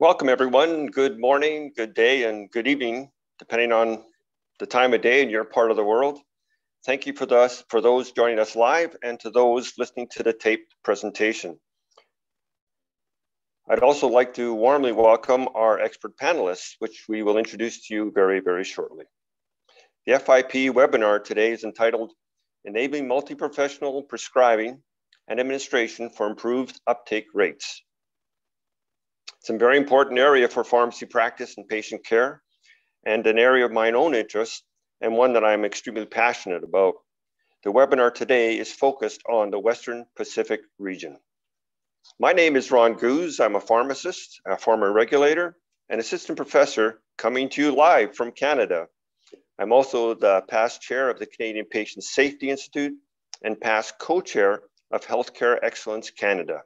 Welcome, everyone. Good morning, good day, and good evening, depending on the time of day in your part of the world. Thank you for, those, for those joining us live and to those listening to the taped presentation. I'd also like to warmly welcome our expert panelists, which we will introduce to you very, very shortly. The FIP webinar today is entitled Enabling Multi-Professional Prescribing and Administration for Improved Uptake Rates. It's a very important area for pharmacy practice and patient care, and an area of my own interest, and one that I'm extremely passionate about. The webinar today is focused on the Western Pacific region. My name is Ron Guse. I'm a pharmacist, a former regulator, and assistant professor coming to you live from Canada. I'm also the past chair of the Canadian Patient Safety Institute and past co-chair of Healthcare Excellence Canada.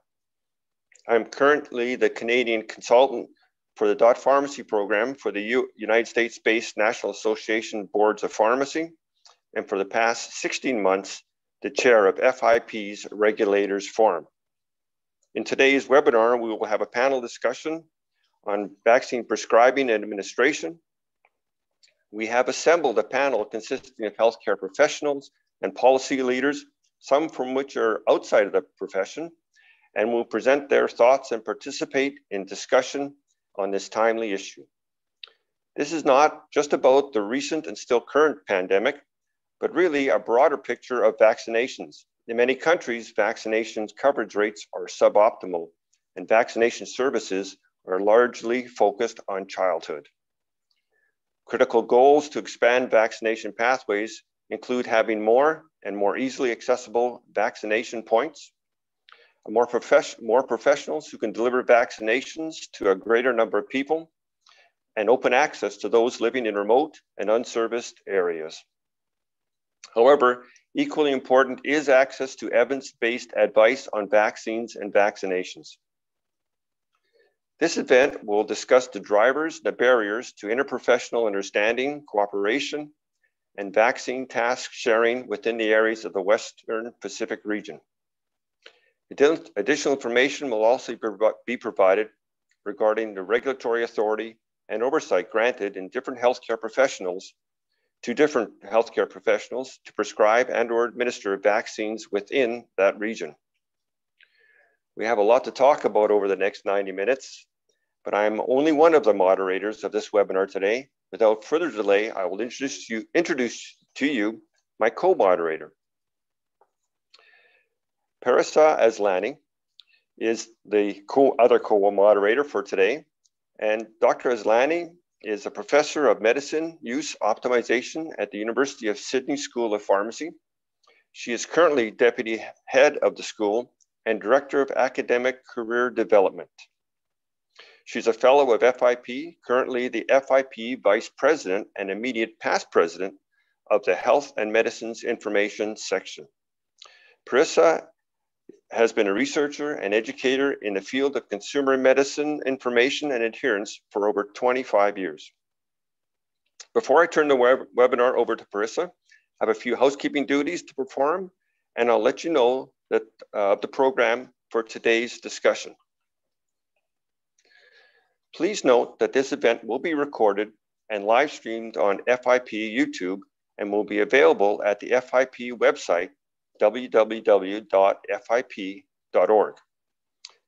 I'm currently the Canadian consultant for the dot pharmacy program for the U United States-based National Association Boards of Pharmacy, and for the past 16 months, the chair of FIP's Regulators Forum. In today's webinar, we will have a panel discussion on vaccine prescribing and administration. We have assembled a panel consisting of healthcare professionals and policy leaders, some from which are outside of the profession, and will present their thoughts and participate in discussion on this timely issue. This is not just about the recent and still current pandemic, but really a broader picture of vaccinations. In many countries, vaccinations coverage rates are suboptimal, and vaccination services are largely focused on childhood. Critical goals to expand vaccination pathways include having more and more easily accessible vaccination points, more, profes- more professionals who can deliver vaccinations to a greater number of people, and open access to those living in remote and unserviced areas. However, equally important is access to evidence-based advice on vaccines and vaccinations. This event will discuss the drivers, the barriers to interprofessional understanding, cooperation, and vaccine task sharing within the areas of the Western Pacific region. Additional information will also be provided regarding the regulatory authority and oversight granted in different healthcare professionals to different healthcare professionals to prescribe and or administer vaccines within that region. We have a lot to talk about over the next 90 minutes, but I'm only one of the moderators of this webinar today. Without further delay, I will introduce you, introduce to you my co-moderator, Parisa Aslani is the other co-moderator for today. And Dr. Aslani is a professor of medicine use optimization at the University of Sydney School of Pharmacy. She is currently deputy head of the school and director of academic career development. She's a fellow of FIP, currently the FIP vice president and immediate past president of the Health and Medicines Information section. Parisa has been a researcher and educator in the field of consumer medicine information and adherence for over 25 years. Before I turn the web webinar over to Parisa, I have a few housekeeping duties to perform, and I'll let you know that uh, the program for today's discussion. Please note that this event will be recorded and live streamed on FIP YouTube and will be available at the FIP website www.fip.org.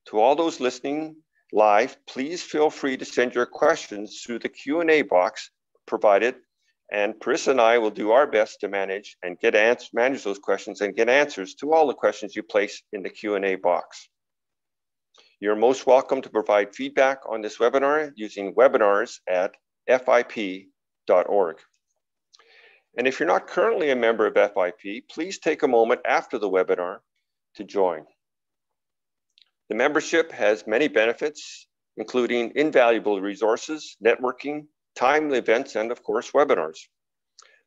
To all those listening live, please feel free to send your questions through the Q&A box provided, and Chris and I will do our best to manage and get answer, manage those questions and get answers to all the questions you place in the Q&A box. You're most welcome to provide feedback on this webinar using webinars at fip.org. And if you're not currently a member of FIP, please take a moment after the webinar to join. The membership has many benefits, including invaluable resources, networking, timely events, and of course, webinars.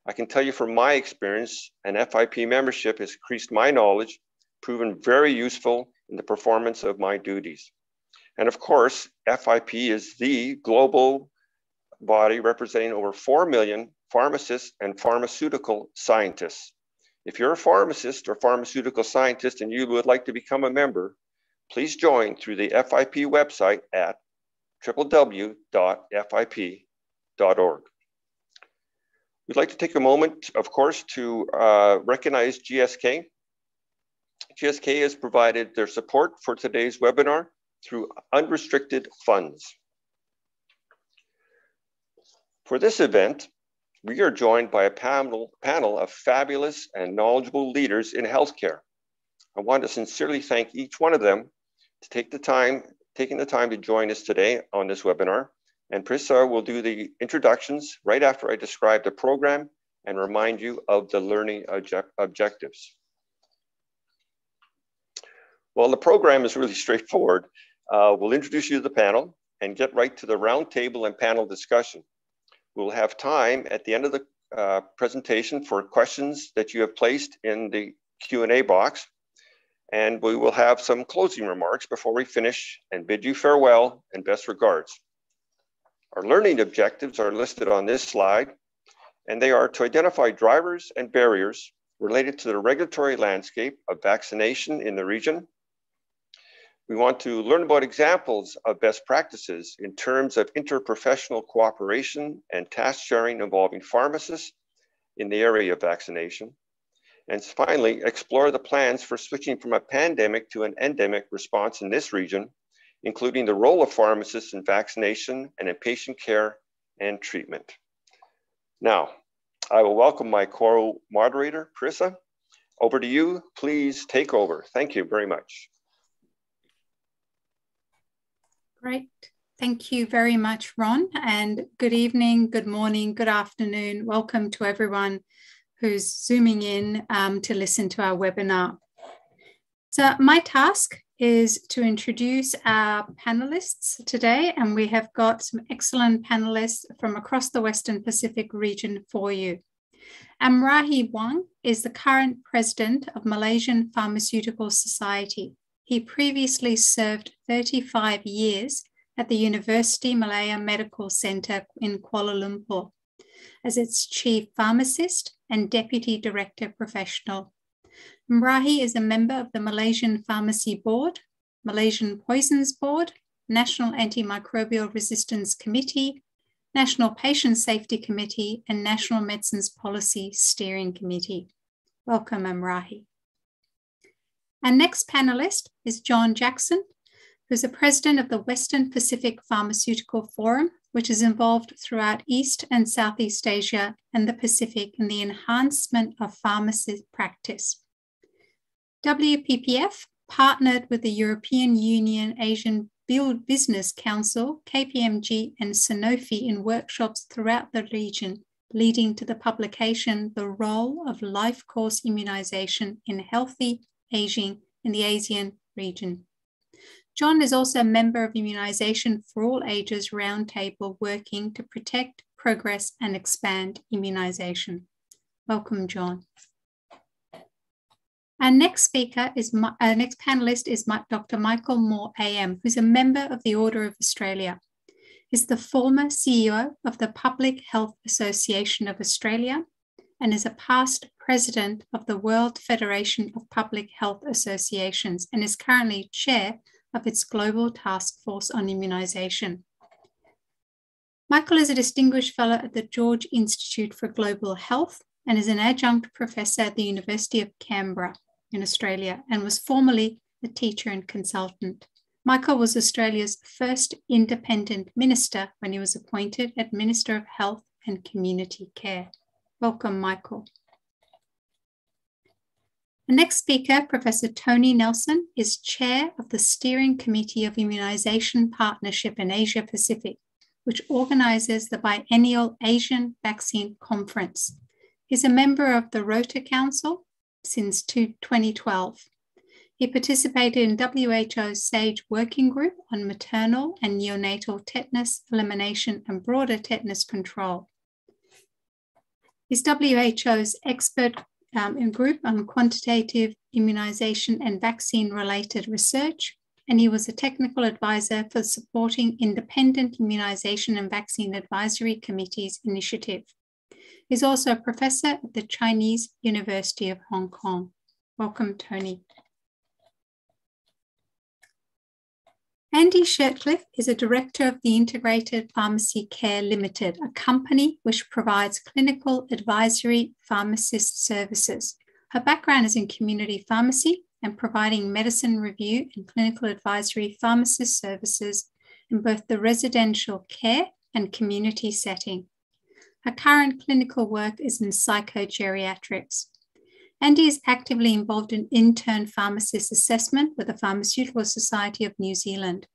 I can tell you from my experience, an FIP membership has increased my knowledge, proven very useful in the performance of my duties. And of course, FIP is the global body representing over 4 million pharmacists and pharmaceutical scientists. If you're a pharmacist or pharmaceutical scientist and you would like to become a member, please join through the FIP website at www.fip.org. We'd like to take a moment, of course, to uh, recognize GSK. GSK has provided their support for today's webinar through unrestricted funds. For this event, we are joined by a panel, panel of fabulous and knowledgeable leaders in healthcare. I want to sincerely thank each one of them to take the time, taking the time to join us today on this webinar. And Parisa will do the introductions right after I describe the program and remind you of the learning object objectives. Well, the program is really straightforward. Uh, we'll introduce you to the panel and get right to the roundtable and panel discussion. We'll have time at the end of the uh, presentation for questions that you have placed in the Q&A box. And we will have some closing remarks before we finish and bid you farewell and best regards. Our learning objectives are listed on this slide, and they are to identify drivers and barriers related to the regulatory landscape of vaccination in the region, we want to learn about examples of best practices in terms of interprofessional cooperation and task sharing involving pharmacists in the area of vaccination. And finally, explore the plans for switching from a pandemic to an endemic response in this region, including the role of pharmacists in vaccination and in patient care and treatment. Now, I will welcome my co-moderator, Parisa. Over to you, please take over. Thank you very much. Great. Thank you very much, Ron. And good evening, good morning, good afternoon. Welcome to everyone who's zooming in um, to listen to our webinar. So my task is to introduce our panelists today, and we have got some excellent panelists from across the Western Pacific region for you. Amrahi Buang is the current president of Malaysian Pharmaceutical Society. He previously served 35 years at the University Malaya Medical Center in Kuala Lumpur as its chief pharmacist and deputy director professional. Mrahi is a member of the Malaysian Pharmacy Board, Malaysian Poisons Board, National Antimicrobial Resistance Committee, National Patient Safety Committee, and National Medicines Policy Steering Committee. Welcome, Amrahi. Our next panelist is John Jackson, who's the president of the Western Pacific Pharmaceutical Forum, which is involved throughout East and Southeast Asia and the Pacific in the enhancement of pharmacy practice. WPPF partnered with the European Union Asian Build Business Council, KPMG, and Sanofi in workshops throughout the region, leading to the publication The Role of Life Course Immunization in Healthy Aging in the ASEAN region. John is also a member of Immunization for All Ages Roundtable working to protect, progress, and expand immunization. Welcome, John. Our next speaker is our next panelist is Dr. Michael Moore AM, who's a member of the Order of Australia. He's the former CEO of the Public Health Association of Australia and is a past president of the World Federation of Public Health Associations and is currently chair of its Global Task Force on Immunisation. Michael is a distinguished fellow at the George Institute for Global Health and is an adjunct professor at the University of Canberra in Australia and was formerly a teacher and consultant. Michael was Australia's first independent minister when he was appointed as Minister of Health and Community Care. Welcome, Michael. The next speaker, Professor Tony Nelson, is chair of the Steering Committee of Immunization Partnership in Asia Pacific, which organizes the biennial Asian Vaccine Conference. He's a member of the Rota Council since 2012. He participated in WHO's SAGE working group on maternal and neonatal tetanus elimination and broader tetanus control. He's WHO's expert um, in group on quantitative immunization and vaccine related research. And he was a technical advisor for supporting independent immunization and vaccine advisory committees initiative. He's also a professor at the Chinese University of Hong Kong. Welcome, Tony. Andy Shirtcliffe is a director of the Integrated Pharmacy Care Limited, a company which provides clinical advisory pharmacist services. Her background is in community pharmacy and providing medicine review and clinical advisory pharmacist services in both the residential care and community setting. Her current clinical work is in psychogeriatrics. Andy is actively involved in intern pharmacist assessment with the Pharmaceutical Society of New Zealand.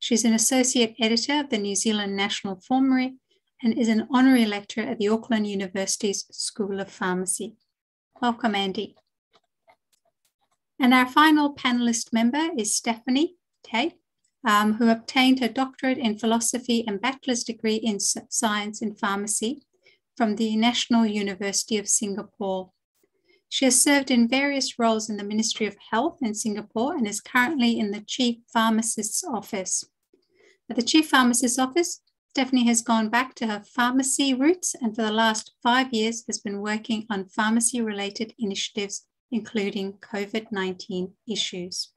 She's an associate editor of the New Zealand National Formulary and is an honorary lecturer at the Auckland University's School of Pharmacy. Welcome, Andy. And our final panelist member is Stephanie Tay, um, who obtained her doctorate in philosophy and bachelor's degree in science in pharmacy from the National University of Singapore. She has served in various roles in the Ministry of Health in Singapore and is currently in the Chief Pharmacist's Office. At the Chief Pharmacist's Office, Stephanie has gone back to her pharmacy roots and for the last five years has been working on pharmacy related initiatives, including COVID 19 issues.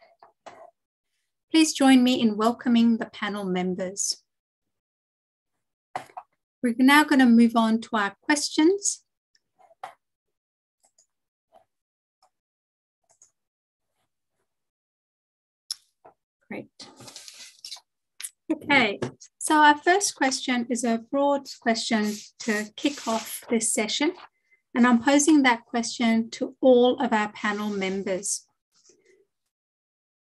Please join me in welcoming the panel members. We're now going to move on to our questions. Great. Okay, so our first question is a broad question to kick off this session. And I'm posing that question to all of our panel members.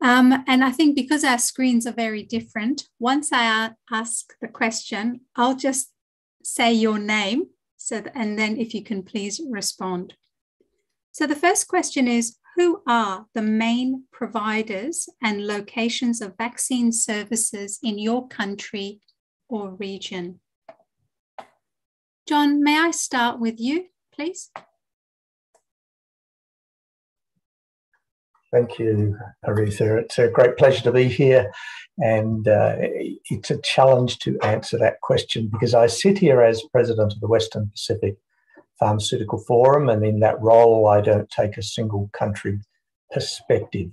Um, and I think because our screens are very different, once I ask the question, I'll just say your name. So, and then if you can please respond. So the first question is, who are the main providers and locations of vaccine services in your country or region? John, may I start with you, please? Thank you, Parisa. It's a great pleasure to be here. And uh, it's a challenge to answer that question because I sit here as president of the Western Pacific Pharmaceutical Forum, and in that role, I don't take a single country perspective.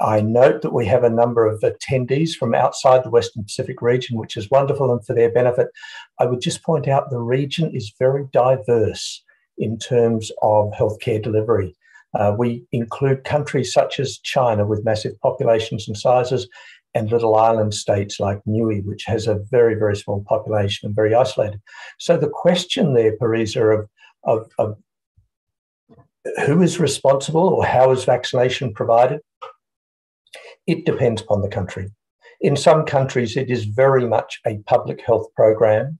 I note that we have a number of attendees from outside the Western Pacific region, which is wonderful, and for their benefit, I would just point out the region is very diverse in terms of healthcare delivery. Uh, we include countries such as China with massive populations and sizes, and little island states like Niue, which has a very, very small population and very isolated. So the question there, Parisa, of, of, of who is responsible or how is vaccination provided, it depends upon the country. In some countries, it is very much a public health program,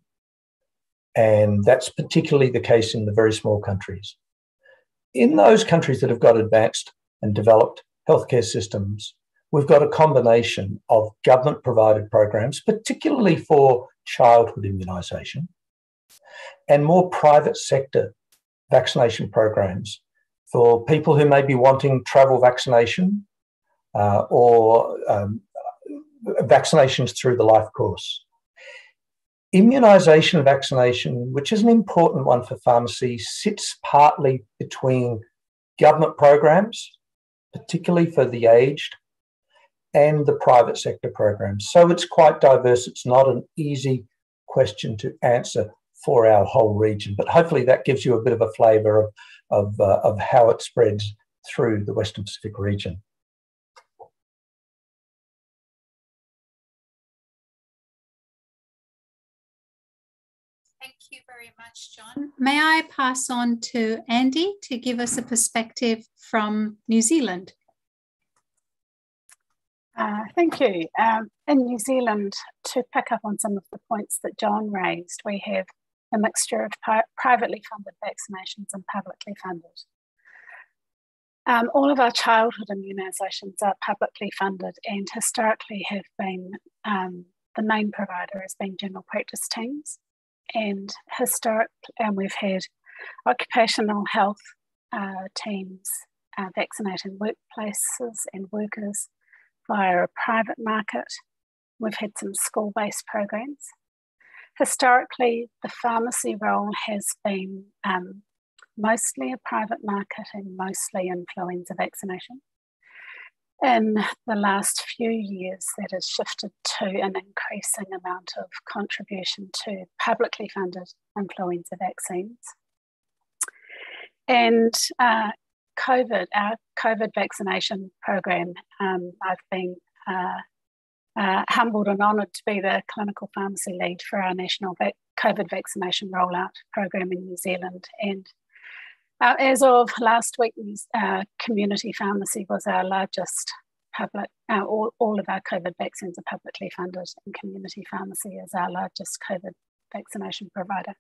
and that's particularly the case in the very small countries in those countries that have got advanced and developed healthcare systems, we've got a combination of government provided programs, particularly for childhood immunisation, and more private sector vaccination programs for people who may be wanting travel vaccination uh, or um, vaccinations through the life course. Immunisation vaccination, which is an important one for pharmacy, sits partly between government programs, particularly for the aged, and the private sector programs. So it's quite diverse. It's not an easy question to answer for our whole region, but hopefully that gives you a bit of a flavour of, of, uh, of how it spreads through the Western Pacific region. Thank you very much, John. May I pass on to Andy to give us a perspective from New Zealand? Uh, thank you. Um, in New Zealand, to pick up on some of the points that John raised, we have a mixture of privately funded vaccinations and publicly funded. Um, all of our childhood immunisations are publicly funded and historically have been um, the main provider has been general practice teams and historic, and we've had occupational health uh, teams uh, vaccinating workplaces and workers via a private market. We've had some school based programs. Historically, the pharmacy role has been um, mostly a private market and mostly influenza vaccination. in the last few years, that has shifted to an increasing amount of contribution to publicly funded influenza vaccines. And uh, COVID, our COVID vaccination program, um, I've been uh, uh, humbled and honoured to be the clinical pharmacy lead for our national COVID vaccination rollout program in New Zealand. And uh, as of last week, uh, community pharmacy was our largest public, uh, all, all of our COVID vaccines are publicly funded, and community pharmacy is our largest COVID vaccination provider.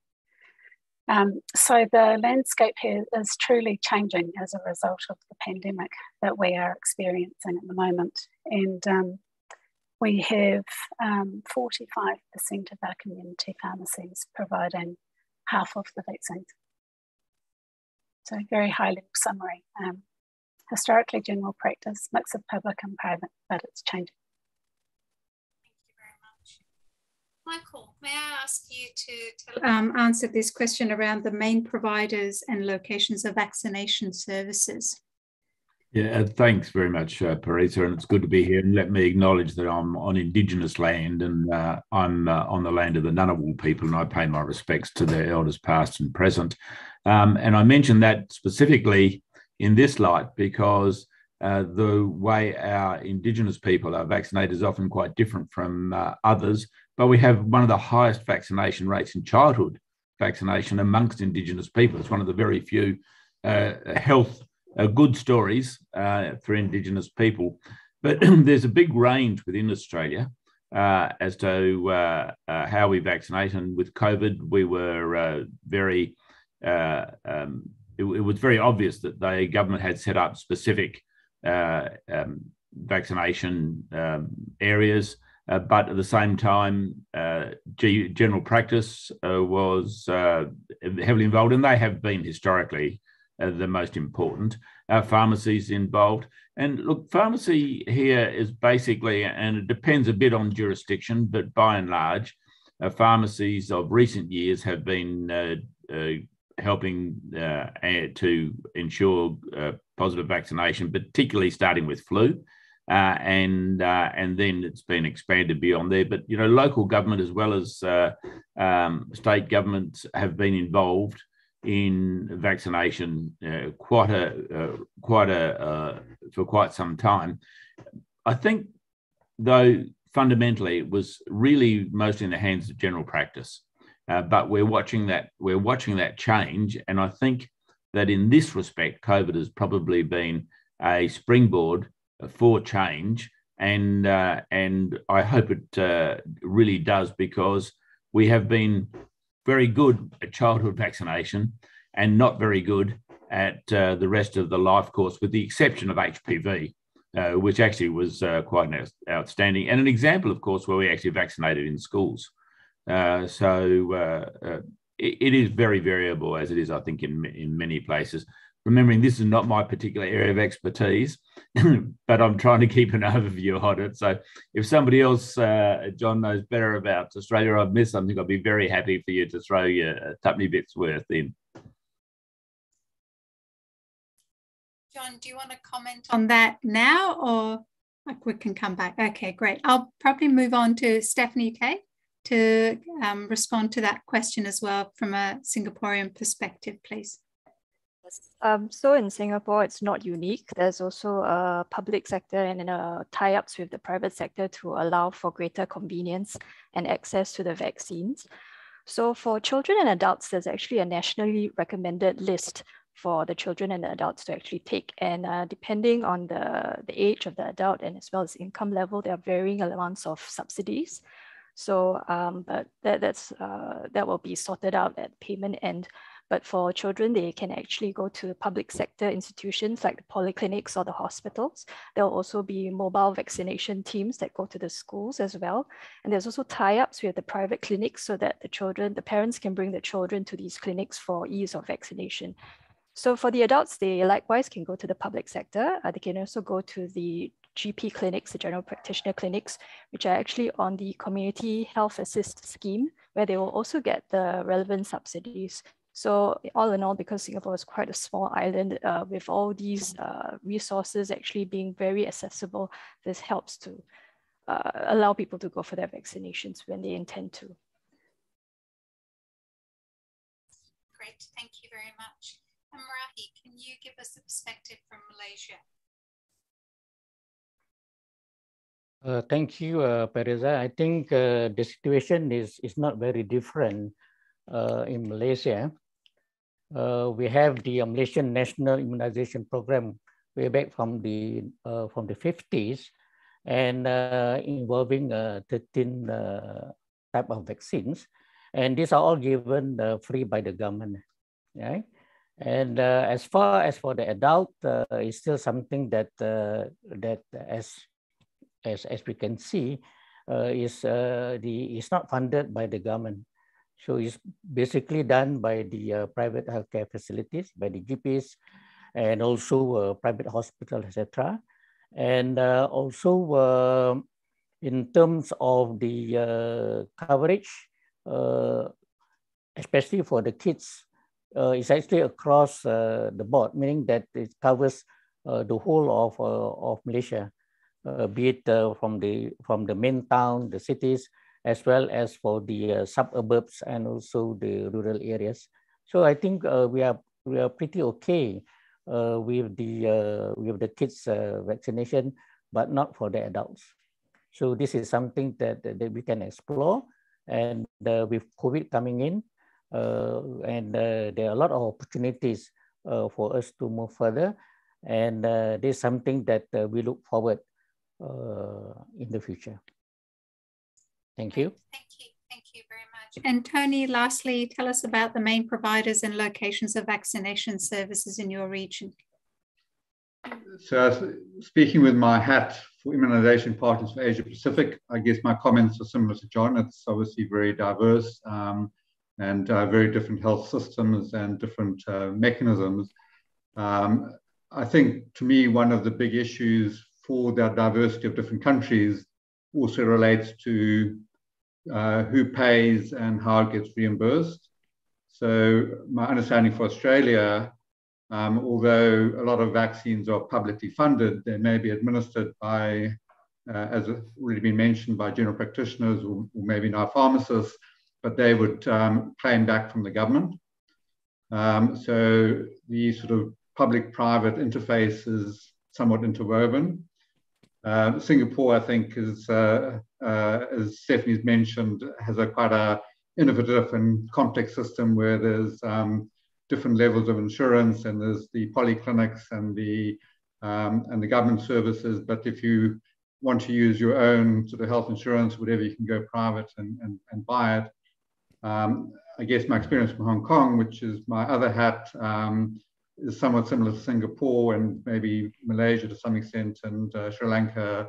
Um, so the landscape here is truly changing as a result of the pandemic that we are experiencing at the moment. And um, we have um, 45% of our community pharmacies providing half of the vaccines. So very high level summary. Um, historically general practice, mix of public and private, but it's changing. Thank you very much. Michael, may I ask you to tell, um, answer this question around the main providers and locations of vaccination services? Yeah, uh, thanks very much, uh, Parisa, and it's good to be here. And let me acknowledge that I'm on Indigenous land and uh, I'm uh, on the land of the Ngunnawal people, and I pay my respects to their elders past and present. Um, and I mention that specifically in this light because uh, the way our Indigenous people are vaccinated is often quite different from uh, others, but we have one of the highest vaccination rates in childhood vaccination amongst Indigenous people. It's one of the very few uh, health good stories uh, for Indigenous people. But there's a big range within Australia uh, as to how we vaccinate. And with COVID, we were very um, it, it, was very obvious that the government had set up specific uh, um, vaccination um, areas, uh, but at the same time, uh, G- general practice uh, was uh, heavily involved, and they have been historically uh, the most important. Our pharmacies involved, and look, pharmacy here is basically, and it depends a bit on jurisdiction, but by and large, pharmacies of recent years have been helping uh, to ensure uh, positive vaccination, particularly starting with flu. Uh, and uh, and then it's been expanded beyond there. But you know, local government as well as uh, um, state governments have been involved in vaccination uh, quite a quite a for quite some time. I think, though, fundamentally, it was really mostly in the hands of general practice. Uh, but we're watching that we're watching that change, and I think that in this respect, COVID has probably been a springboard for change, and uh, and I hope it uh, really does because we have been very good at childhood vaccination and not very good at uh, the rest of the life course, with the exception of HPV. Uh, which actually was uh, quite outstanding. And an example, of course, where we actually vaccinated in schools. Uh, so uh, uh, it, it is very variable, as it is, I think, in in many places. Remembering this is not my particular area of expertise, but I'm trying to keep an overview on it. So if somebody else, uh, John, knows better about Australia, I've missed something, I'd be very happy for you to throw your tuppenny bits worth in. John, do you want to comment on that now or like we can come back? Okay, great. I'll probably move on to Stephanie Tay to um, respond to that question as well from a Singaporean perspective, please. Um, so in Singapore, it's not unique. There's also a public sector and a tie-ups with the private sector to allow for greater convenience and access to the vaccines. So for children and adults, there's actually a nationally recommended list for the children and the adults to actually take. And uh, depending on the, the age of the adult and as well as income level, there are varying amounts of subsidies. So, um, but that, that's, uh, that will be sorted out at payment end. But for children, they can actually go to public sector institutions like the polyclinics or the hospitals. There'll also be mobile vaccination teams that go to the schools as well. And there's also tie-ups with the private clinics so that the children, the parents can bring the children to these clinics for ease of vaccination. So for the adults, they likewise can go to the public sector. Uh, they can also go to the GP clinics, the general practitioner clinics, which are actually on the community health assist scheme, where they will also get the relevant subsidies. So all in all, because Singapore is quite a small island uh, with all these uh, resources actually being very accessible, this helps to uh, allow people to go for their vaccinations when they intend to. Great, thank you very much. And Merahi, can you give us a perspective from Malaysia? Uh, thank you, uh, Parisa. I think uh, the situation is, is not very different uh, in Malaysia. Uh, we have the Malaysian National Immunization Program way back from the uh, from the 50s and involving 13 type of vaccines. And these are all given free by the government. Right? And as far as for the adult, it's still something that that as as, as we can see, uh, is uh, the is not funded by the government. So it's basically done by the uh, private healthcare facilities, by the GPs, and also uh, private hospitals, etc. And uh, also uh, in terms of the coverage, especially for the kids, it's actually across the board, meaning that it covers the whole of, of Malaysia uh, be it uh, from the from the main town, the cities, as well as for the uh, suburbs and also the rural areas. So I think uh, we are we are pretty okay uh, with the uh, with the kids vaccination, but not for the adults. So this is something that, that we can explore, and with COVID coming in, and there are a lot of opportunities for us to move further, and this is something that we look forward uh, in the future. Thank you. Thank you. Thank you very much. And Tony, lastly, tell us about the main providers and locations of vaccination services in your region. So, speaking with my hat for immunization partners for Asia Pacific, I guess my comments are similar to John. It's obviously very diverse um, and uh, very different health systems and different uh, mechanisms. Um, I think to me, one of the big issues for that diversity of different countries also relates to uh, who pays and how it gets reimbursed. So my understanding for Australia, um, although a lot of vaccines are publicly funded, they may be administered by, uh, as already been mentioned, by general practitioners or, or maybe now pharmacists, but they would um, claim back from the government. Um, so the sort of public-private interface is somewhat interwoven. Uh, Singapore, I think, is, uh, uh, as Stephanie's mentioned, has a quite a innovative and complex system where there's um, different levels of insurance and there's the polyclinics and the um, and the government services. But if you want to use your own sort of health insurance, whatever, you can go private and, and, and buy it. Um, I guess my experience from Hong Kong, which is my other hat, um, is somewhat similar to Singapore and maybe Malaysia to some extent and uh, Sri Lanka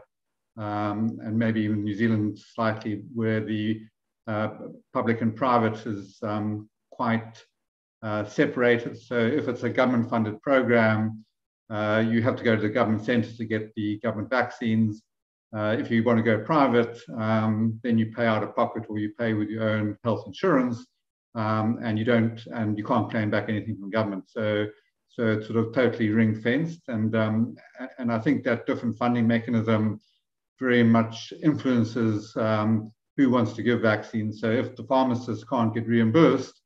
um, and maybe even New Zealand slightly, where the uh, public and private is um, quite uh, separated. So if it's a government funded program, uh, you have to go to the government centre to get the government vaccines. Uh, if you want to go private, um, then you pay out of pocket or you pay with your own health insurance. Um, and you don't, and you can't claim back anything from government. So so it's sort of totally ring fenced. And, um, and I think that different funding mechanism very much influences um, who wants to give vaccines. So if the pharmacists can't get reimbursed,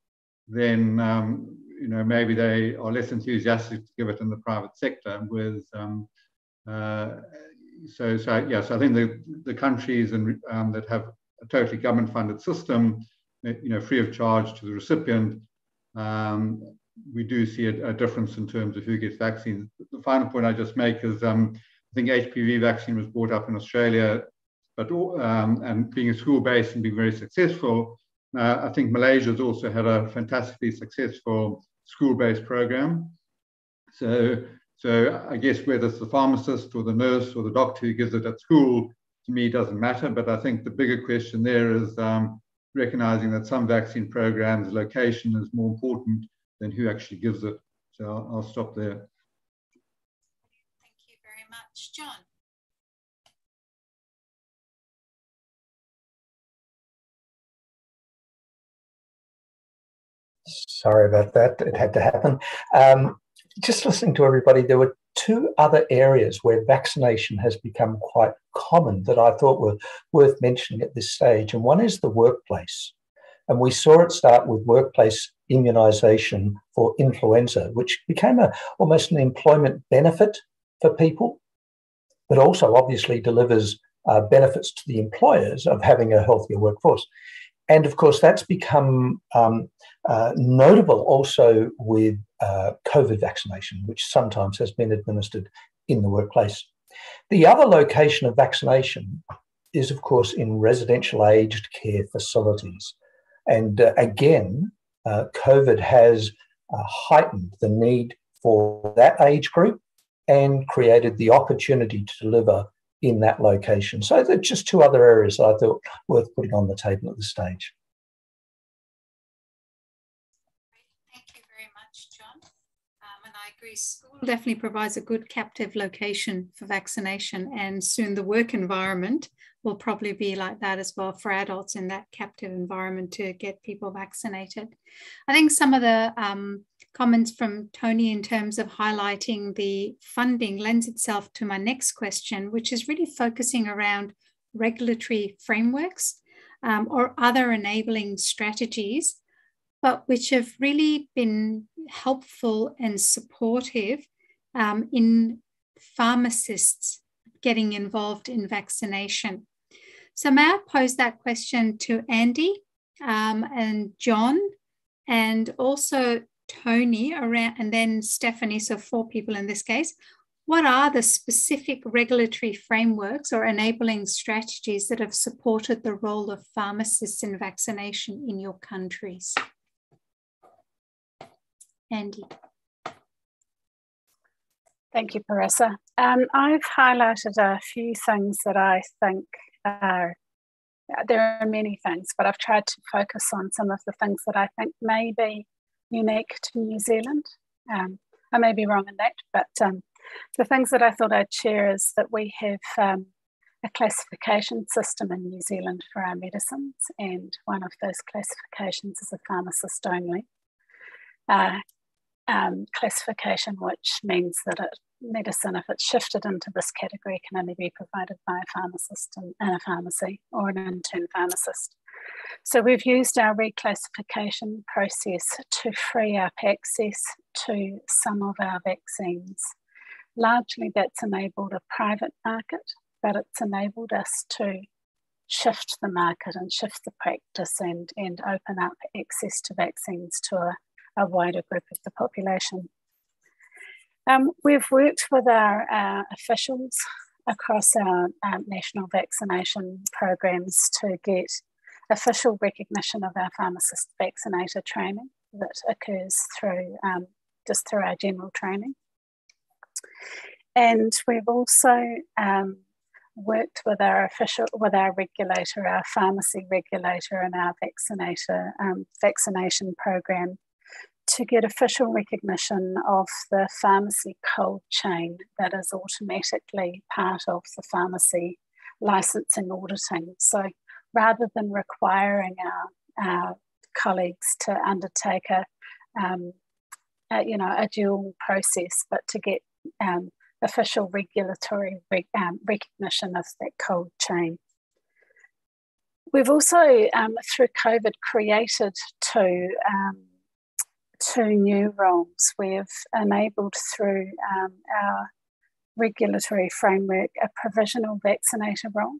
then um, you know maybe they are less enthusiastic to give it in the private sector. With um, uh, so so yeah, so I think the the countries and um, that have a totally government funded system, you know, free of charge to the recipient, um, we do see a, a, difference in terms of who gets vaccines. The final point I just make is um, think HPV vaccine was brought up in Australia, but um, and being a school based and being very successful, uh, I think Malaysia has also had a fantastically successful school based program. So, so I guess whether it's the pharmacist or the nurse or the doctor who gives it at school, to me doesn't matter. But I think the bigger question there is um, recognizing that some vaccine programs, location is more important than who actually gives it. So I'll, I'll stop there. Much. John. Sorry about that. It had to happen. Um, just listening to everybody, there were two other areas where vaccination has become quite common that I thought were worth mentioning at this stage. And one is the workplace. And we saw it start with workplace immunisation for influenza, which became a, almost an employment benefit for people, but also obviously delivers uh, benefits to the employers of having a healthier workforce. And of course, that's become um, uh, notable also with uh, COVID vaccination, which sometimes has been administered in the workplace. The other location of vaccination is, of course, in residential aged care facilities. And uh, again, uh, COVID has uh, heightened the need for that age group and created the opportunity to deliver in that location. So there are just two other areas I thought worth putting on the table at this stage. Thank you very much, John. Um, and I agree, school definitely provides a good captive location for vaccination and soon the work environment will probably be like that as well for adults in that captive environment to get people vaccinated. I think some of the um, comments from Tony in terms of highlighting the funding lends itself to my next question, which is really focusing around regulatory frameworks um, or other enabling strategies, but which have really been helpful and supportive um, in pharmacists getting involved in vaccination. So may I pose that question to Andy um, and John and also Tony around, and then Stephanie, so four people in this case. What are the specific regulatory frameworks or enabling strategies that have supported the role of pharmacists in vaccination in your countries? Andy. Thank you, Parisa. Um, I've highlighted a few things that I think are there are many things, but I've tried to focus on some of the things that I think may be unique to New Zealand. Um, I may be wrong in that, but um, the things that I thought I'd share is that we have um, a classification system in New Zealand for our medicines, and one of those classifications is a pharmacist only. Uh, um, classification, which means that it medicine, if it's shifted into this category, can only be provided by a pharmacist in, in a pharmacy or an intern pharmacist. So we've used our reclassification process to free up access to some of our vaccines. Largely that's enabled a private market, but it's enabled us to shift the market and shift the practice and, and open up access to vaccines to a, a wider group of the population. Um, we've worked with our uh, officials across our um, national vaccination programs to get official recognition of our pharmacist vaccinator training that occurs through um, just through our general training. And we've also um, worked with our official, with our regulator, our pharmacy regulator, and our vaccinator um, vaccination program to get official recognition of the pharmacy cold chain that is automatically part of the pharmacy licensing auditing. So rather than requiring our, our colleagues to undertake a, um, a, you know, a dual process, but to get um, official regulatory um, recognition of that cold chain. We've also, um, through COVID, created two um, two new roles. We've enabled through um, our regulatory framework a provisional vaccinator role.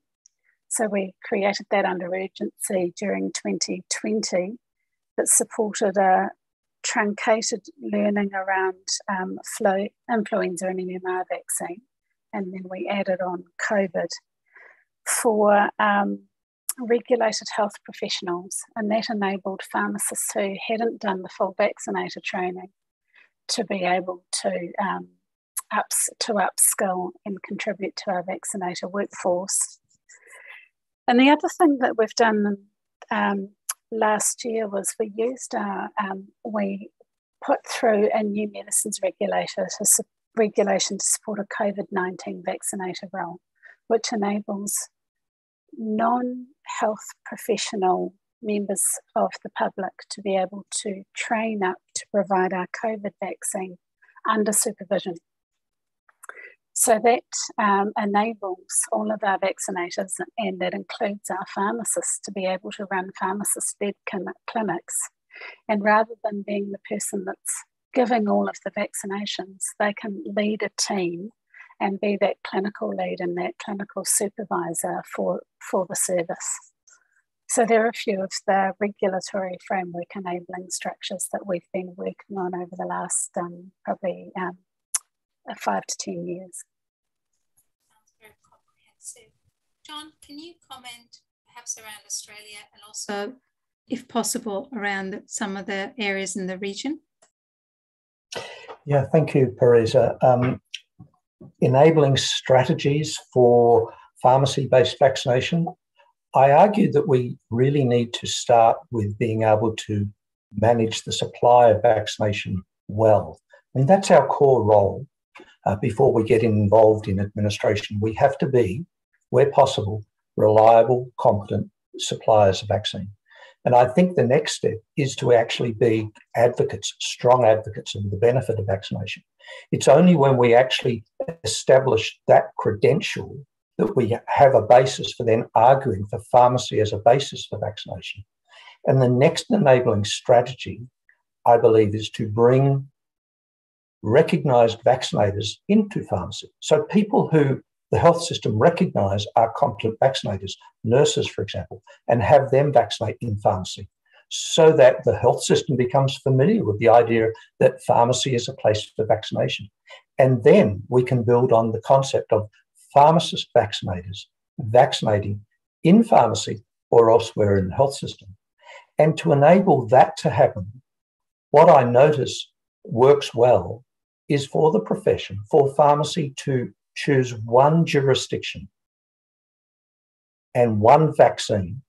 So we created that under urgency during 2020 that supported a truncated learning around um, flu, influenza and MMR vaccine. And then we added on COVID for um, regulated health professionals, and that enabled pharmacists who hadn't done the full vaccinator training to be able to um, ups, to upskill and contribute to our vaccinator workforce. And the other thing that we've done um, last year was we used our um, we put through a new medicines regulator to su- regulation to support a COVID nineteen vaccinator role, which enables non health professional members of the public to be able to train up to provide our COVID vaccine under supervision. So that um, enables all of our vaccinators, and that includes our pharmacists, to be able to run pharmacist led clinics. And rather than being the person that's giving all of the vaccinations, they can lead a team and be that clinical lead and that clinical supervisor for, for the service. So there are a few of the regulatory framework enabling structures that we've been working on over the last um, probably um, five to 10 years. Sounds very comprehensive. John, can you comment perhaps around Australia and also, if possible, around some of the areas in the region? Yeah, thank you, Parisa. Um, enabling strategies for pharmacy based vaccination. I argue that we really need to start with being able to manage the supply of vaccination well. I mean, that's our core role. Uh, before we get involved in administration, we have to be, where possible, reliable, competent suppliers of vaccine. And I think the next step is to actually be advocates, strong advocates of the benefit of vaccination. It's only when we actually establish that credential that we have a basis for then arguing for pharmacy as a basis for vaccination. And the next enabling strategy, I believe, is to bring recognized vaccinators into pharmacy. So people who the health system recognise are competent vaccinators, nurses, for example, and have them vaccinate in pharmacy so that the health system becomes familiar with the idea that pharmacy is a place for vaccination. And then we can build on the concept of pharmacist vaccinators vaccinating in pharmacy or elsewhere in the health system. And to enable that to happen, what I notice works well is for the profession, for pharmacy to choose one jurisdiction and one vaccine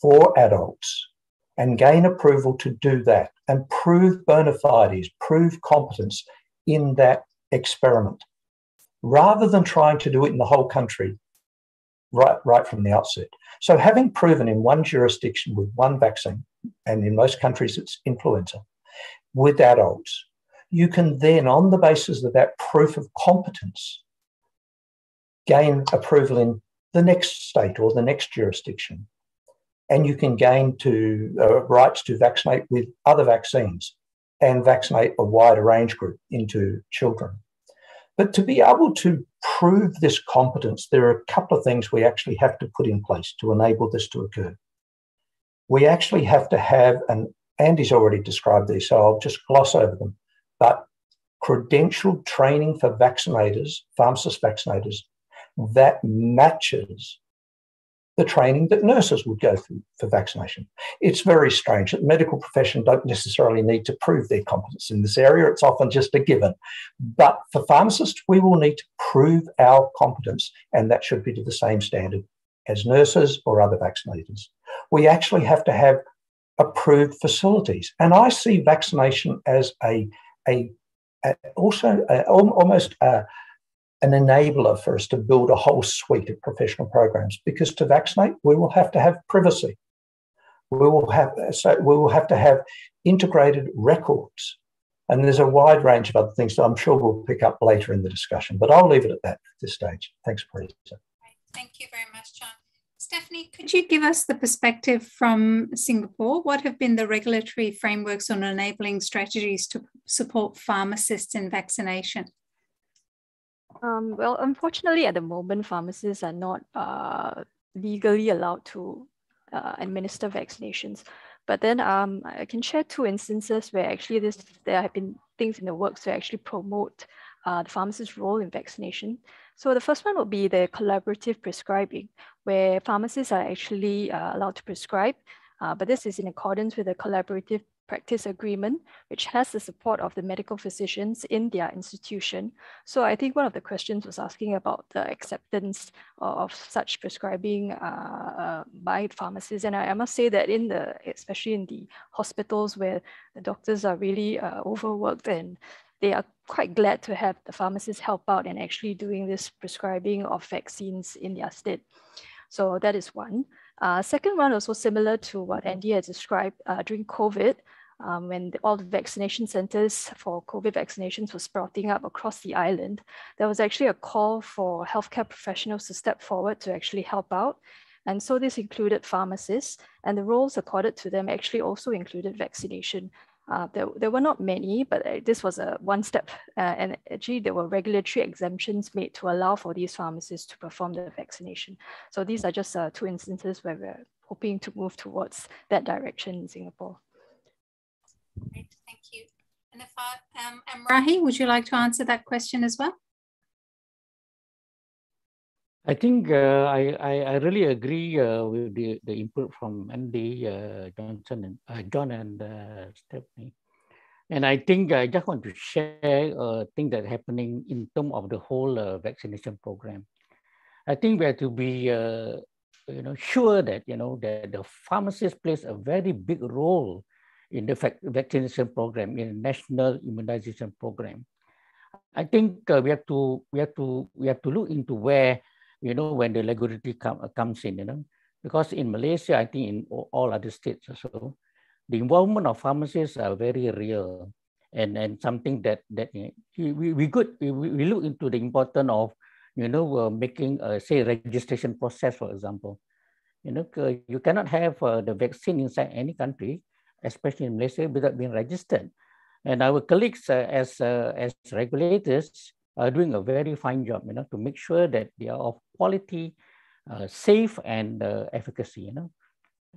for adults and gain approval to do that and prove bona fides, prove competence in that experiment, rather than trying to do it in the whole country right, right from the outset. So, having proven in one jurisdiction with one vaccine, and in most countries it's influenza, with adults, you can then, on the basis of that proof of competence, gain approval in the next state or the next jurisdiction. And you can gain to uh, rights to vaccinate with other vaccines and vaccinate a wider range group into children. But to be able to prove this competence, there are a couple of things we actually have to put in place to enable this to occur. We actually have to have, and Andy's already described these, so I'll just gloss over them but credentialed training for vaccinators, pharmacist vaccinators, that matches the training that nurses would go through for vaccination. It's very strange that medical profession don't necessarily need to prove their competence in this area. It's often just a given. But for pharmacists, we will need to prove our competence, and that should be to the same standard as nurses or other vaccinators. We actually have to have approved facilities. And I see vaccination as a a, a also a, almost a, an enabler for us to build a whole suite of professional programs. Because to vaccinate, we will have to have privacy. We will have so we will have to have integrated records. And there's a wide range of other things that I'm sure we'll pick up later in the discussion. But I'll leave it at that at this stage. Thanks, Parisa. Thank you very much, John. Stephanie, could you give us the perspective from Singapore? What have been the regulatory frameworks on enabling strategies to support pharmacists in vaccination? Um, well, unfortunately, at the moment, pharmacists are not uh, legally allowed to uh, administer vaccinations. But then um, I can share two instances where actually this, there have been things in the works to actually promote uh, the pharmacist's role in vaccination. So the first one would be the collaborative prescribing, where pharmacists are actually uh, allowed to prescribe, uh, but this is in accordance with the collaborative practice agreement, which has the support of the medical physicians in their institution. So I think one of the questions was asking about the acceptance of such prescribing uh, uh, by pharmacists. And I, I, must say that in the, especially in the hospitals where the doctors are really uh, overworked and they are quite glad to have the pharmacists help out and actually doing this prescribing of vaccines in their stead. So that is one. Uh, second one also similar to what Andy has described uh, during COVID, um, when the, all the vaccination centers for COVID vaccinations were sprouting up across the island, there was actually a call for healthcare professionals to step forward to actually help out. And so this included pharmacists and the roles accorded to them actually also included vaccination. Uh, there, there were not many, but uh, this was a one step. Uh, and actually there were regulatory exemptions made to allow for these pharmacists to perform the vaccination. So these are just uh, two instances where we're hoping to move towards that direction in Singapore. Great, thank you. And if I, um, Amrahi, would you like to answer that question as well? I think uh, I, I, I really agree uh, with the, the input from Andy uh, Johnson and uh, John and uh, Stephanie. And I think I just want to share a thing that's happening in terms of the whole uh, vaccination program. I think we have to be you know sure that you know that the pharmacist plays a very big role in the vaccination program, in the national immunization program. I think uh, we have to we have to we have to look into where you know when the regulatory com comes in, you know, because in Malaysia, I think in all other states also, the involvement of pharmacists are very real, and and something that that we we good we, we look into the importance of you know uh, making a say registration process, for example. You know, you cannot have uh, the vaccine inside any country especially in Malaysia, without being registered. And our colleagues uh, as, uh, as regulators are doing a very fine job, you know, to make sure that they are of quality, uh, safe and uh, efficacy, you know.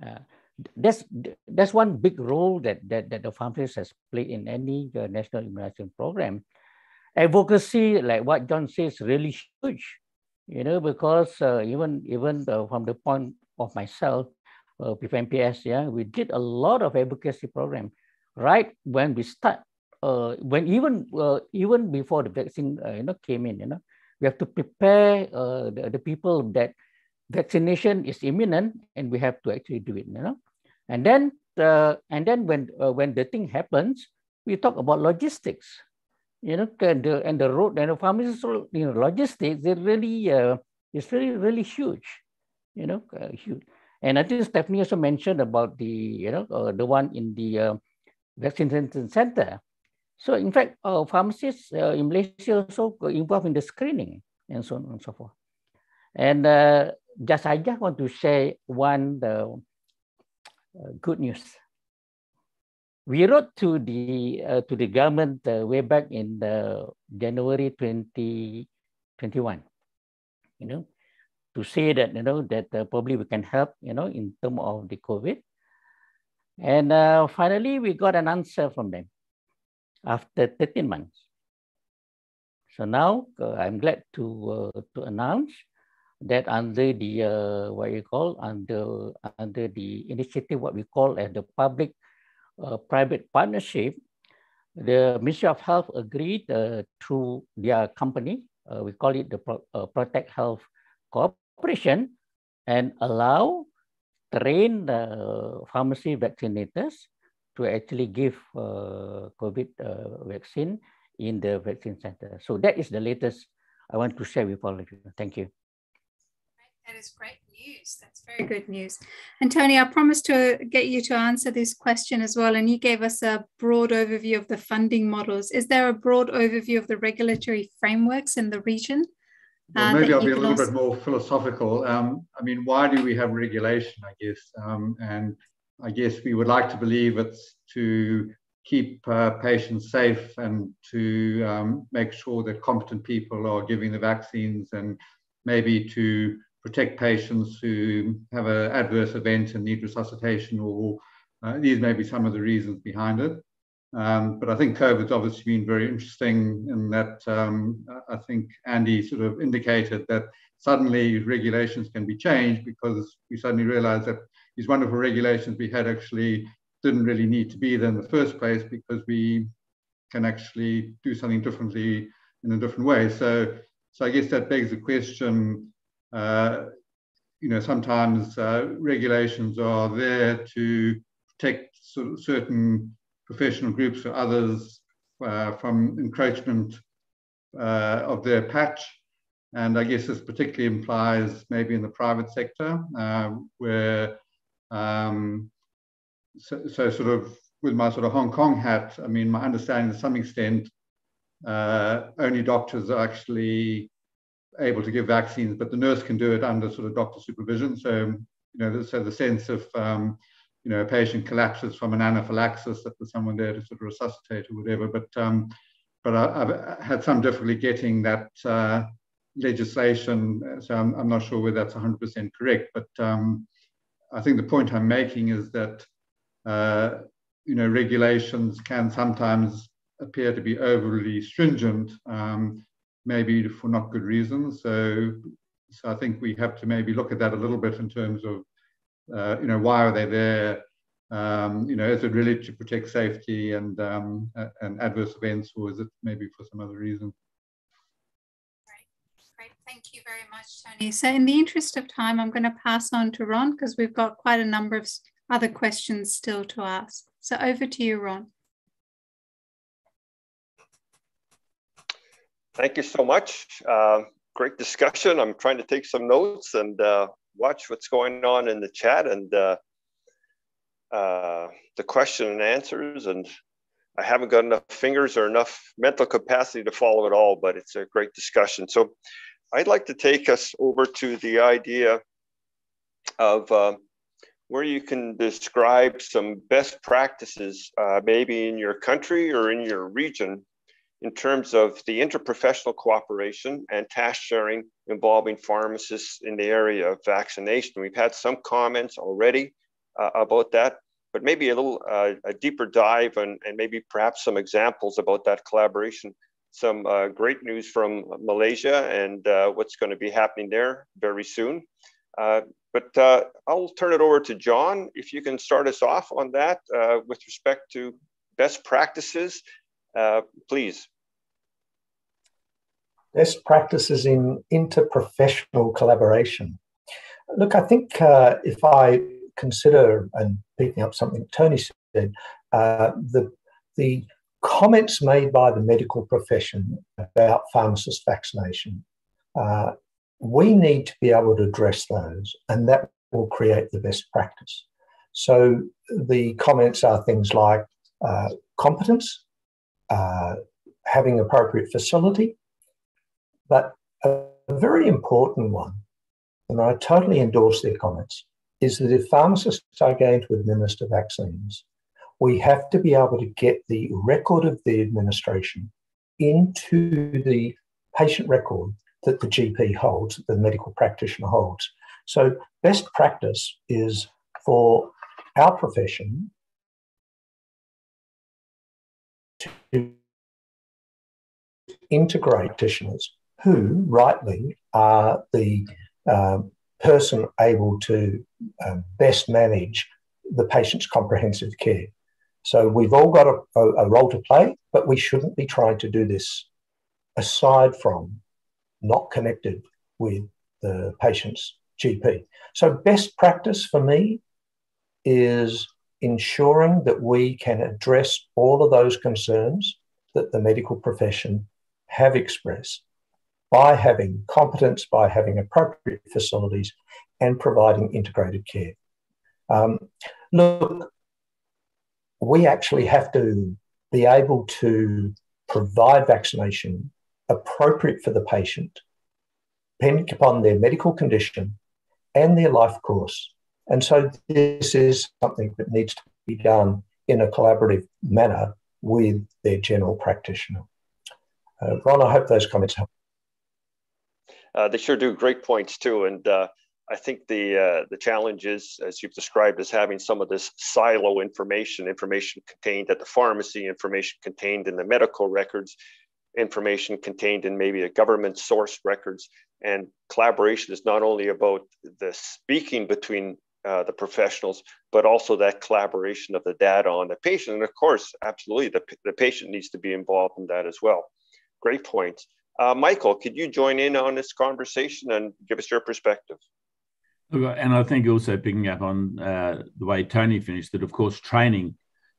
Uh, that's, that's one big role that, that, that the pharmacist has played in any uh, national immunization program. Advocacy, like what John says, really huge, you know, because even, even from the point of myself, uh, PFMPS, yeah, we did a lot of advocacy program right when we start, uh, when even uh, even before the vaccine, uh, you know, came in, you know, we have to prepare uh, the, the people that vaccination is imminent and we have to actually do it, you know, and then uh, and then when uh, when the thing happens, we talk about logistics, you know, and the and the road and the pharmaceutical, you know, logistics, they really uh, it's really really huge, you know, huge. And I think Stephanie also mentioned about the, you know, the one in the vaccination center. So in fact, uh, pharmacists uh, in Malaysia also involved in the screening and so on and so forth. And uh, just I just want to share one uh, good news. We wrote to the uh, to the government uh, way back in the January 2021. You know, to say that you know that uh, probably we can help you know in terms of the COVID. And uh, finally, we got an answer from them after 13 months. So now uh, I'm glad to uh, to announce that under the uh, what you call under under the initiative what we call as the public uh, private partnership, the Ministry of Health agreed through their company, we call it the Pro Protect Health Corp operation and allow train the pharmacy vaccinators to actually give uh, COVID uh, vaccine in the vaccine center. So that is the latest I want to share with all of you. Thank you. That is great news. That's very good news. And Tony, I promised to get you to answer this question as well. And you gave us a broad overview of the funding models. Is there a broad overview of the regulatory frameworks in the region? Well, maybe I'll be a little also... bit more philosophical. Um, I mean, why do we have regulation, I guess? Um, and I guess we would like to believe it's to keep uh, patients safe and to um, make sure that competent people are giving the vaccines and maybe to protect patients who have an adverse event and need resuscitation or uh, these may be some of the reasons behind it. Um, but I think COVID's obviously been very interesting in that um, I think Andy sort of indicated that suddenly regulations can be changed because we suddenly realize that these wonderful regulations we had actually didn't really need to be there in the first place because we can actually do something differently in a different way. So, so I guess that begs the question, uh, you know, sometimes uh, regulations are there to protect sort of certain professional groups or others uh, from encroachment uh, of their patch. And I guess this particularly implies maybe in the private sector, uh, where um, so, so, sort of with my sort of Hong Kong hat, I mean, my understanding to some extent, uh, only doctors are actually able to give vaccines, but the nurse can do it under sort of doctor supervision. So, you know, so the sense of, um, you know, a patient collapses from an anaphylaxis that there's someone there to sort of resuscitate or whatever. But, um, but I, have had some difficulty getting that uh, legislation. So I'm, I'm, not sure whether that's 100% correct, but um, I think the point I'm making is that, uh, you know, regulations can sometimes appear to be overly stringent, um, maybe for not good reasons. So, so I think we have to maybe look at that a little bit in terms of, uh, you know, why are they there? Um, you know, is it really to protect safety and um, and adverse events, or is it maybe for some other reason? Great, thank you very much, Tony. So, in the interest of time, I'm going to pass on to Ron because we've got quite a number of other questions still to ask. So, over to you, Ron. Thank you so much. Uh, great discussion. I'm trying to take some notes and uh, watch what's going on in the chat and uh, uh, the question and answers. And I haven't got enough fingers or enough mental capacity to follow it all, but it's a great discussion. So I'd like to take us over to the idea of uh, where you can describe some best practices, uh, maybe in your country or in your region, in terms of the interprofessional cooperation and task sharing involving pharmacists in the area of vaccination. We've had some comments already uh, about that, but maybe a little uh, a deeper dive and, and maybe perhaps some examples about that collaboration. Some uh, great news from Malaysia and uh, what's going to be happening there very soon. Uh, but uh, I'll turn it over to John if you can start us off on that with respect to best practices uh, please. Best practices in interprofessional collaboration. Look, I think uh, if I consider and picking up something Tony said, uh, the the comments made by the medical profession about pharmacist vaccination, uh, we need to be able to address those, and that will create the best practice. So the comments are things like uh, competence, uh, having appropriate facility. But a, a very important one, and I totally endorse their comments, is that if pharmacists are going to administer vaccines, we have to be able to get the record of the administration into the patient record that the GP holds, the medical practitioner holds. So, best practice is for our profession to integrate practitioners who, rightly, are the uh, person able to uh, best manage the patient's comprehensive care. So we've all got a, a, a, role to play, but we shouldn't be trying to do this aside from not connected with the patient's GP. So best practice for me is ensuring that we can address all of those concerns that the medical profession have expressed by having competence, by having appropriate facilities, and providing integrated care. Um, look, we actually have to be able to provide vaccination appropriate for the patient, depending upon their medical condition and their life course. And so this is something that needs to be done in a collaborative manner with their general practitioner. Uh, Ron, I hope those comments help. Uh, they sure do. Great points too. And uh, I think the uh, the challenge is, as you've described, is having some of this silo information, information contained at the pharmacy, information contained in the medical records, information contained in maybe a government source records. And collaboration is not only about the speaking between uh, the professionals, but also that collaboration of the data on the patient. And of course, absolutely, the, the patient needs to be involved in that as well. Great point. Uh, Michael, could you join in on this conversation and give us your perspective? And I think also picking up on uh, the way Tony finished, that of course training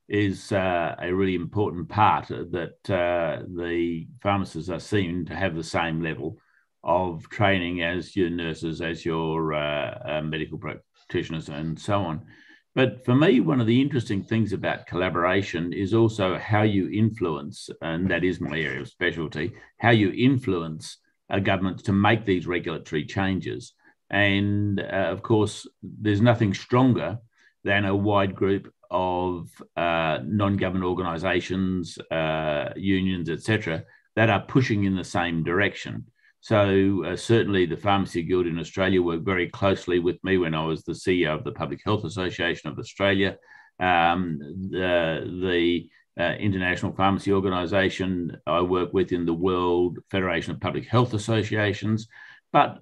is uh, a really important part that uh, the pharmacists are seen to have the same level of training as your nurses, as your uh, uh, medical practitioners, and so on. But for me, one of the interesting things about collaboration is also how you influence, and that is my area of specialty, how you influence a government to make these regulatory changes. And uh, of course, there's nothing stronger than a wide group of uh, non-government organisations, uh, unions, etc., that are pushing in the same direction. So uh, certainly the Pharmacy Guild in Australia worked very closely with me when I was the CEO of the Public Health Association of Australia. Um, the, the uh, International Pharmacy Organization I work with in the World Federation of Public Health Associations, but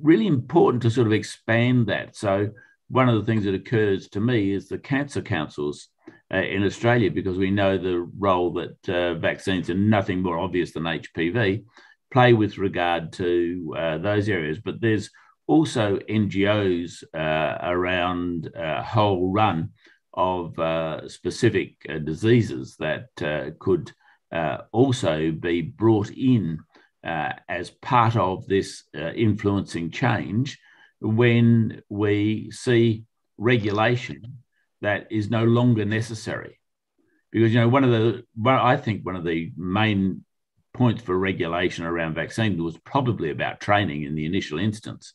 really important to sort of expand that. So one of the things that occurs to me is the cancer councils uh, in Australia, because we know the role that uh, vaccines are nothing more obvious than HPV play with regard to uh, those areas. But there's also NGOs uh, around a whole run of uh, specific uh, diseases that uh, could uh, also be brought in as part of this influencing change when we see regulation that is no longer necessary because you know one of the well, I think one of the main points for regulation around vaccines was probably about training in the initial instance,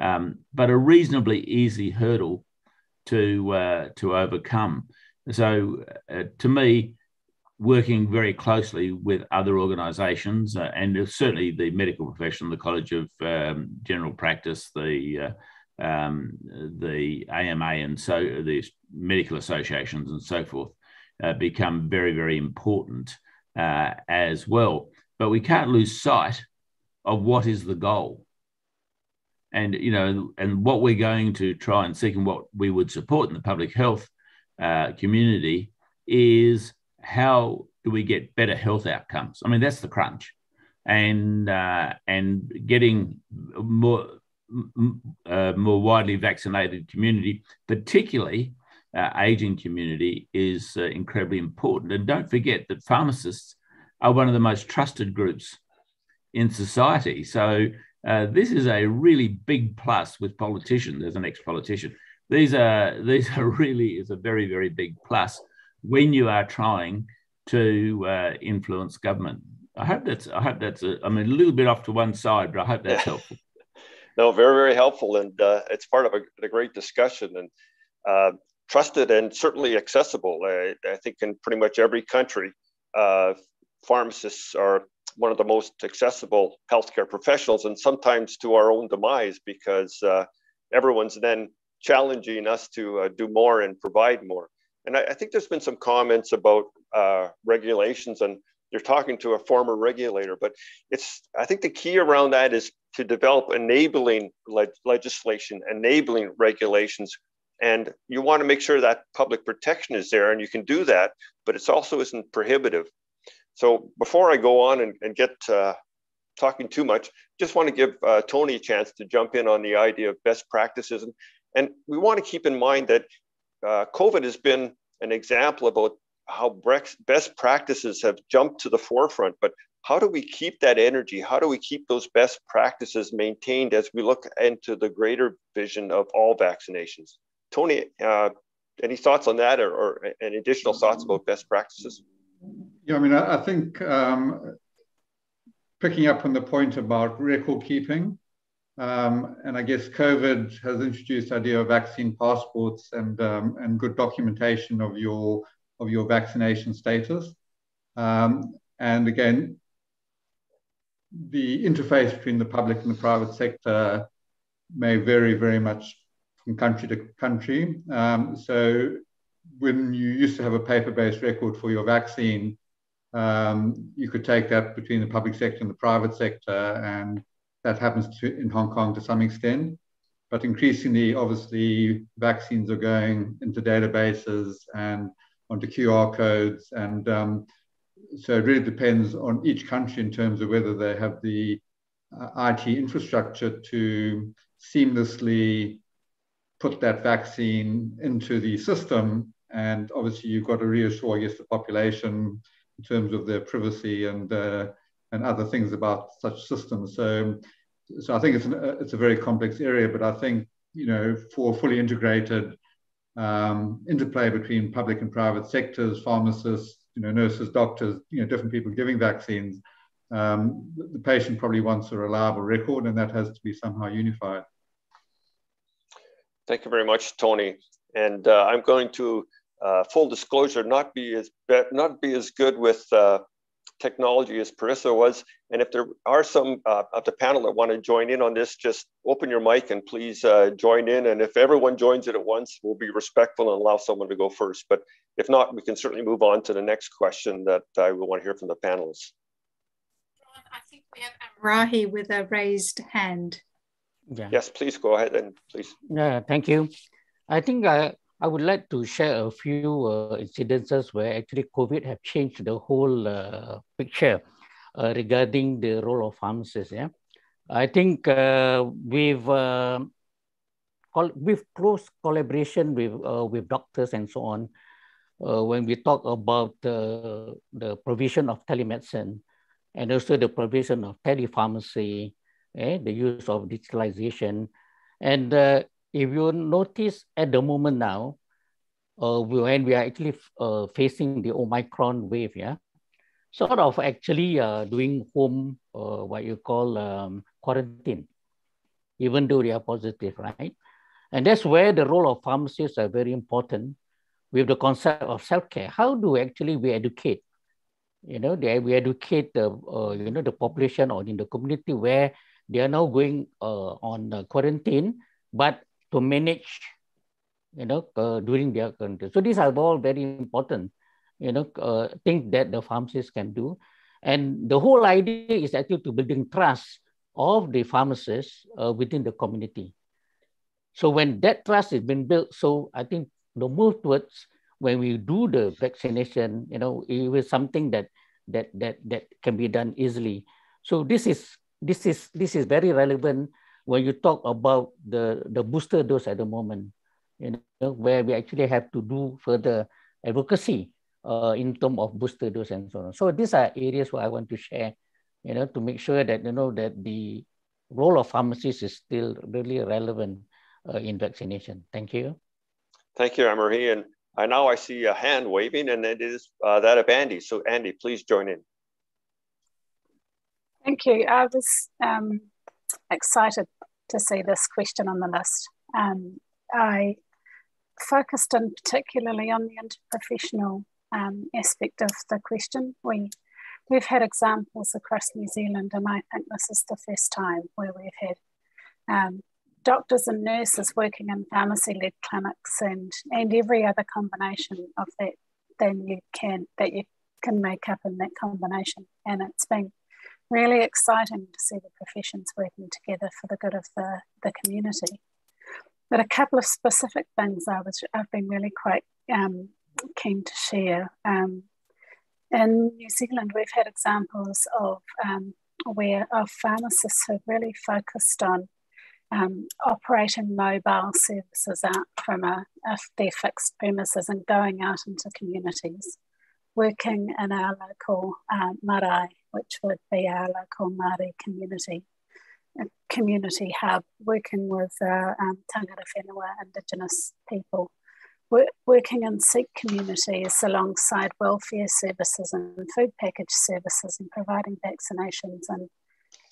um, but a reasonably easy hurdle to uh, to overcome. So, uh, to me, working very closely with other organisations uh, and certainly the medical profession, the College of um, General Practice, the uh, um, the AMA, and so the medical associations and so forth, uh, become very very important uh, as well. But we can't lose sight of what is the goal. And you know and what we're going to try and seek and what we would support in the public health uh, community is how do we get better health outcomes i mean that's the crunch and uh, and getting more uh, more widely vaccinated community particularly uh, aging community is uh, incredibly important and don't forget that pharmacists are one of the most trusted groups in society. So uh, this is a really big plus with politicians as an ex-politician. These are these are really is a very very big plus when you are trying to uh, influence government. I hope that's I hope that's a, I mean a little bit off to one side, but I hope that's helpful. no, very very helpful, and uh, it's part of a, a great discussion and uh, trusted and certainly accessible. I, I, think in pretty much every country, uh, pharmacists are one of the most accessible healthcare professionals, and sometimes to our own demise because uh, everyone's then challenging us to uh, do more and provide more. And I, I, think there's been some comments about uh, regulations, and you're talking to a former regulator, but it's I think the key around that is to develop enabling le- legislation, enabling regulations. And you want to make sure that public protection is there, and you can do that, but it also isn't prohibitive. So before I go on and, and get uh, talking too much, just want to give uh, Tony a chance to jump in on the idea of best practices. And, and we want to keep in mind that uh, COVID has been an example about how best practices have jumped to the forefront, but how do we keep that energy? How do we keep those best practices maintained as we look into the greater vision of all vaccinations? Tony, uh, any thoughts on that or, or any additional thoughts about best practices? Yeah, I mean, I, I think um, picking up on the point about record keeping, um, and I guess COVID has introduced idea of vaccine passports and um, and good documentation of your of your vaccination status. Um, and again, the interface between the public and the private sector may vary very much from country to country. Um, so when you used to have a paper-based record for your vaccine, um, you could take that between the public sector and the private sector, and that happens to, in Hong Kong to some extent. But increasingly, obviously, vaccines are going into databases and onto QR codes, and um, so it really depends on each country in terms of whether they have the uh, IT infrastructure to seamlessly put that vaccine into the system. And obviously, you've got to reassure, I guess, the population in terms of their privacy and uh, and other things about such systems. So so I think it's, an, it's a very complex area, but I think, you know, for fully integrated um, interplay between public and private sectors, pharmacists, you know, nurses, doctors, you know, different people giving vaccines, um, the patient probably wants a reliable record and that has to be somehow unified. Thank you very much, Tony. And uh, I'm going to, uh, full disclosure, not be as not be as good with uh, technology as Parisa was. And if there are some uh, of the panel that want to join in on this, just open your mic and please uh, join in. And if everyone joins it at once, we'll be respectful and allow someone to go first. But if not, we can certainly move on to the next question that I will want to hear from the panelists. I think we have Amrahi with a raised hand. Yeah. Yes, please go ahead and please. Yeah, thank you. I think I, I would like to share a few uh, incidences where actually COVID have changed the whole uh, picture uh, regarding the role of pharmacists. Yeah, I think uh, with uh, with close collaboration with uh, with doctors and so on, when we talk about the the provision of telemedicine and also the provision of telepharmacy, eh, the use of digitalization, and if you notice at the moment now, uh, when we are actually uh, facing the Omicron wave, yeah, sort of actually uh, doing home, uh, what you call um, quarantine, even though they are positive, right? And that's where the role of pharmacists are very important with the concept of self-care. How do actually we educate? You know, they, we educate the, uh, you know, the population or in the community where they are now going uh, on quarantine, but to manage, you know, uh, during their country. So these are all very important, you know, uh, things that the pharmacists can do. And the whole idea is actually to building trust of the pharmacists uh, within the community. So when that trust has been built, so I think the move towards when we do the vaccination, you know, it was something that that that that can be done easily. So this is this is this is very relevant when you talk about the, the booster dose at the moment, you know, where we actually have to do further advocacy uh, in terms of booster dose and so on. So these are areas where I want to share, you know, to make sure that, you know, that the role of pharmacists is still really relevant uh, in vaccination. Thank you. Thank you, Amrahi. And I now I see a hand waving and it is uh, that of Andy. So Andy, please join in. Thank you. I was um, excited to see this question on the list. Um, I focused in particularly on the interprofessional um, aspect of the question. We we've had examples across New Zealand, and I think this is the first time where we've had um, doctors and nurses working in pharmacy-led clinics, and and every other combination of that than you can that you can make up in that combination. And it's been really exciting to see the professions working together for the good of the, the community. But a couple of specific things I was I've been really quite um, keen to share. Um, in New Zealand, we've had examples of um, where our pharmacists have really focused on um, operating mobile services out from a, a, their fixed premises and going out into communities, working in our local uh, marae which would be our local Māori community community hub, working with uh, um, tangata whenua Indigenous people, We're working in Sikh communities alongside welfare services and food package services and providing vaccinations and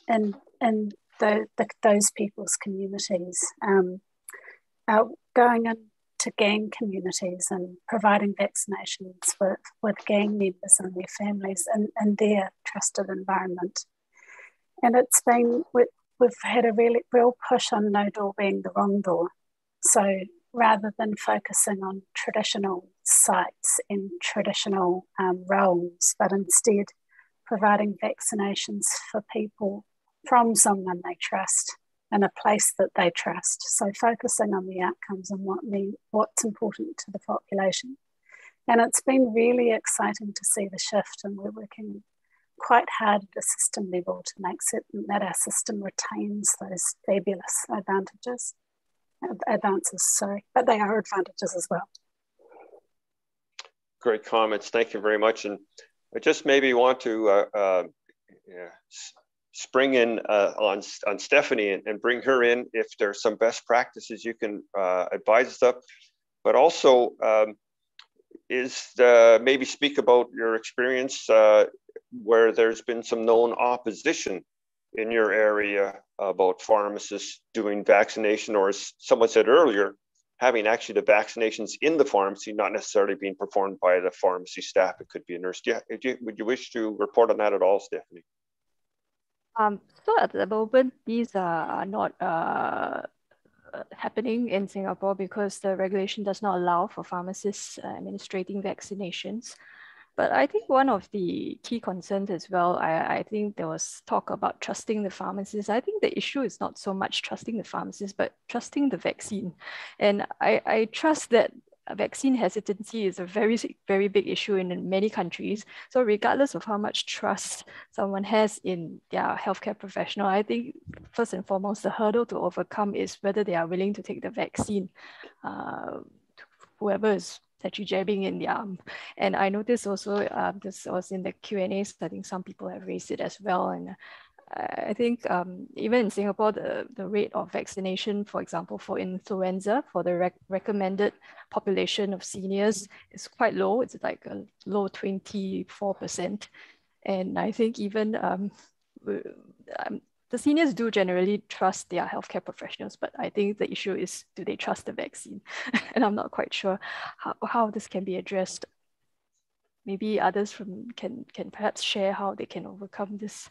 in, in the, the, those people's communities. Um, uh, going in to gang communities and providing vaccinations with, with gang members and their families in, in their trusted environment. And it's been, we, we've had a really real push on no door being the wrong door. So rather than focusing on traditional sites and traditional um, realms, but instead providing vaccinations for people from someone they trust and a place that they trust. So focusing on the outcomes and what mean, what's important to the population. And it's been really exciting to see the shift, and we're working quite hard at a system level to make certain that our system retains those fabulous advantages, advances, sorry, but they are advantages as well. Great comments. Thank you very much. And I just maybe want to uh, uh, yeah, spring in uh, on, on Stephanie and, and, bring her in if there's some best practices you can uh, advise us of. But also, um, is uh, maybe speak about your experience uh, where there's been some known opposition in your area about pharmacists doing vaccination, or as someone said earlier, having actually the vaccinations in the pharmacy, not necessarily being performed by the pharmacy staff. It could be a nurse. Yeah, would you wish to report on that at all, Stephanie? Um, so at the moment, these are not uh, happening in Singapore because the regulation does not allow for pharmacists uh, administrating vaccinations. But I think one of the key concerns as well, I, I think there was talk about trusting the pharmacists. I think the issue is not so much trusting the pharmacists, but trusting the vaccine. And I, I trust that vaccine hesitancy is a very, very big issue in many countries. So regardless of how much trust someone has in their healthcare professional, I think first and foremost, the hurdle to overcome is whether they are willing to take the vaccine. Uh, whoever is actually jabbing in the arm. And I noticed also, uh, this was in the Q&A, I think some people have raised it as well. And I think um, even in Singapore, the, the rate of vaccination, for example, for influenza, for the rec recommended population of seniors is quite low. It's like a low 24%. And I think even um, um, the seniors do generally trust their healthcare professionals, but I think the issue is, do they trust the vaccine? and I'm not quite sure how, how this can be addressed. Maybe others from can, can perhaps share how they can overcome this.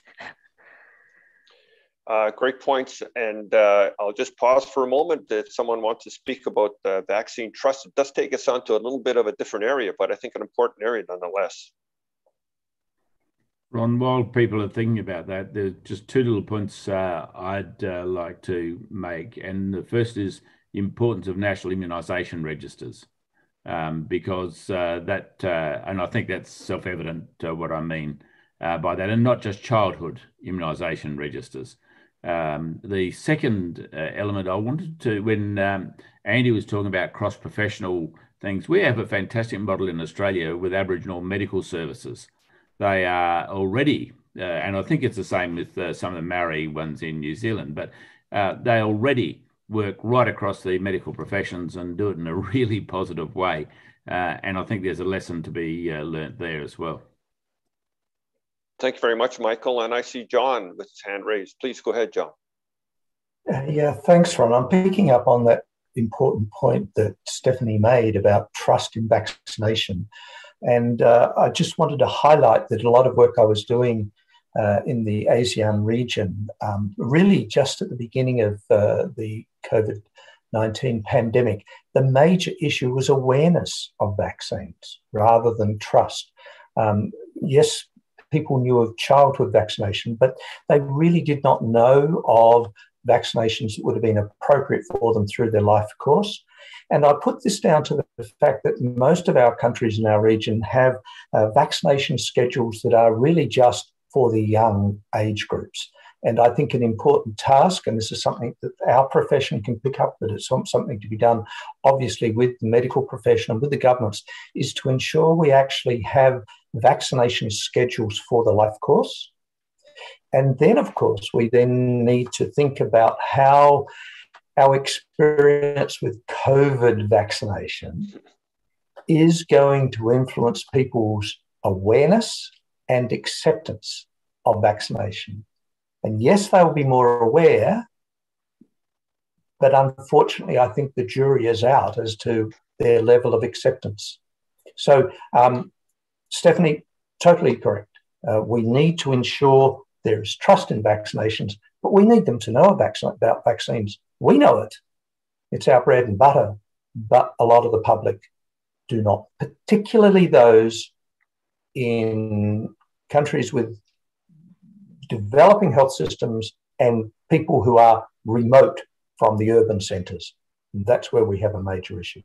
Uh, great points. And uh, I'll just pause for a moment if someone wants to speak about the vaccine trust. It does take us on to a little bit of a different area, but I think an important area nonetheless. Ron, while people are thinking about that, there's just two little points uh, I'd uh, like to make. And the first is the importance of national immunisation registers, um, because uh, that, uh, and I think that's self evident what I mean by that, and not just childhood immunisation registers. Um, the second element I wanted to, when um, Andy was talking about cross professional things, we have a fantastic model in Australia with Aboriginal medical services they are already, uh, and I think it's the same with uh, some of the Maori ones in New Zealand, but uh, they already work right across the medical professions and do it in a really positive way. Uh, and I think there's a lesson to be uh, learnt there as well. Thank you very much, Michael. And I see John with his hand raised. Please go ahead, John. Uh, yeah, thanks, Ron. I'm picking up on that important point that Stephanie made about trust in vaccination. And uh, I just wanted to highlight that a lot of work I was doing uh, in the ASEAN region, um, really just at the beginning of uh, the COVID 19 pandemic, the major issue was awareness of vaccines rather than trust. Um, yes, people knew of childhood vaccination, but they really did not know of vaccinations that would have been appropriate for them through their life course. And I put this down to the fact that most of our countries in our region have uh, vaccination schedules that are really just for the young age groups. And I think an important task, and this is something that our profession can pick up, but it's something to be done obviously with the medical profession and with the governments, is to ensure we actually have vaccination schedules for the life course. And then, of course, we then need to think about how our experience with COVID vaccination is going to influence people's awareness and acceptance of vaccination. And yes, they will be more aware, but unfortunately, I think the jury is out as to their level of acceptance. So, um, Stephanie, totally correct. Uh, we need to ensure there is trust in vaccinations, but we need them to know about vaccines. We know it, it's our bread and butter, but a lot of the public do not, particularly those in countries with developing health systems and people who are remote from the urban centres. That's where we have a major issue.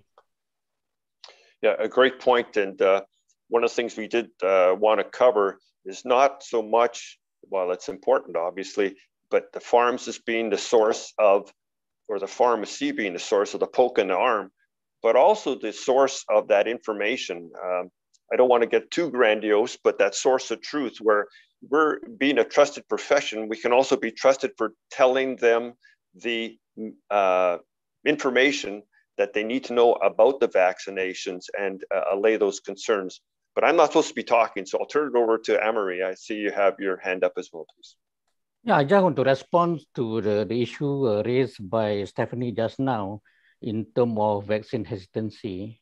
Yeah, a great point. And uh, one of the things we did uh, want to cover is not so much, well, it's important, obviously, but the farms pharmacist being the source of or the pharmacy being the source of the poke in the arm, but also the source of that information. Um, I don't want to get too grandiose, but that source of truth where we're being a trusted profession, we can also be trusted for telling them the uh, information that they need to know about the vaccinations and uh, allay those concerns. But I'm not supposed to be talking, so I'll turn it over to Amrahi. I see you have your hand up as well, please. Yeah, I just want to respond to the, the issue uh, raised by Stephanie just now in terms of vaccine hesitancy.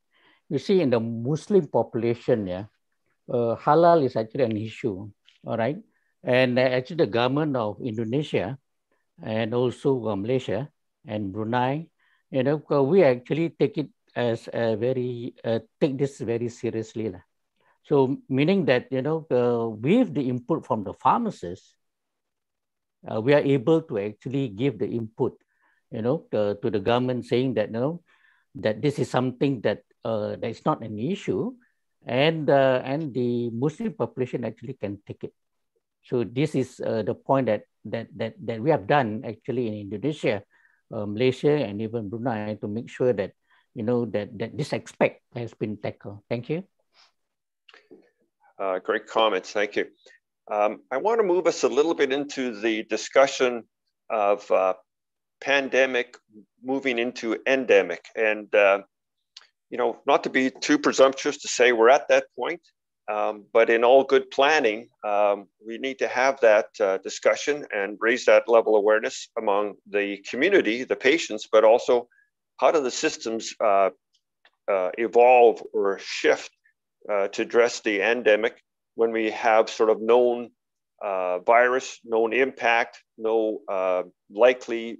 You see, in the Muslim population, yeah, uh, halal is actually an issue, all right? And uh, actually the government of Indonesia and also uh, Malaysia and Brunei, you know, uh, we actually take it as a very, uh, take this very seriously. So meaning that, you know, with the input from the pharmacists, we are able to actually give the input, you know, to the government saying that, you know, that this is something that uh, that is not an issue, and uh, and the Muslim population actually can take it. So this is uh, the point that that that that we have done actually in Indonesia, uh, Malaysia, and even Brunei to make sure that you know that that this aspect has been tackled. Thank you. Uh, great comments. Thank you. Um, I want to move us a little bit into the discussion of uh, pandemic moving into endemic, and uh, you know, not to be too presumptuous to say we're at that point, um, but in all good planning, um, we need to have that uh, discussion and raise that level of awareness among the community, the patients, but also how do the systems uh, uh, evolve or shift uh, to address the endemic when we have sort of known uh, virus, known impact, no uh, likely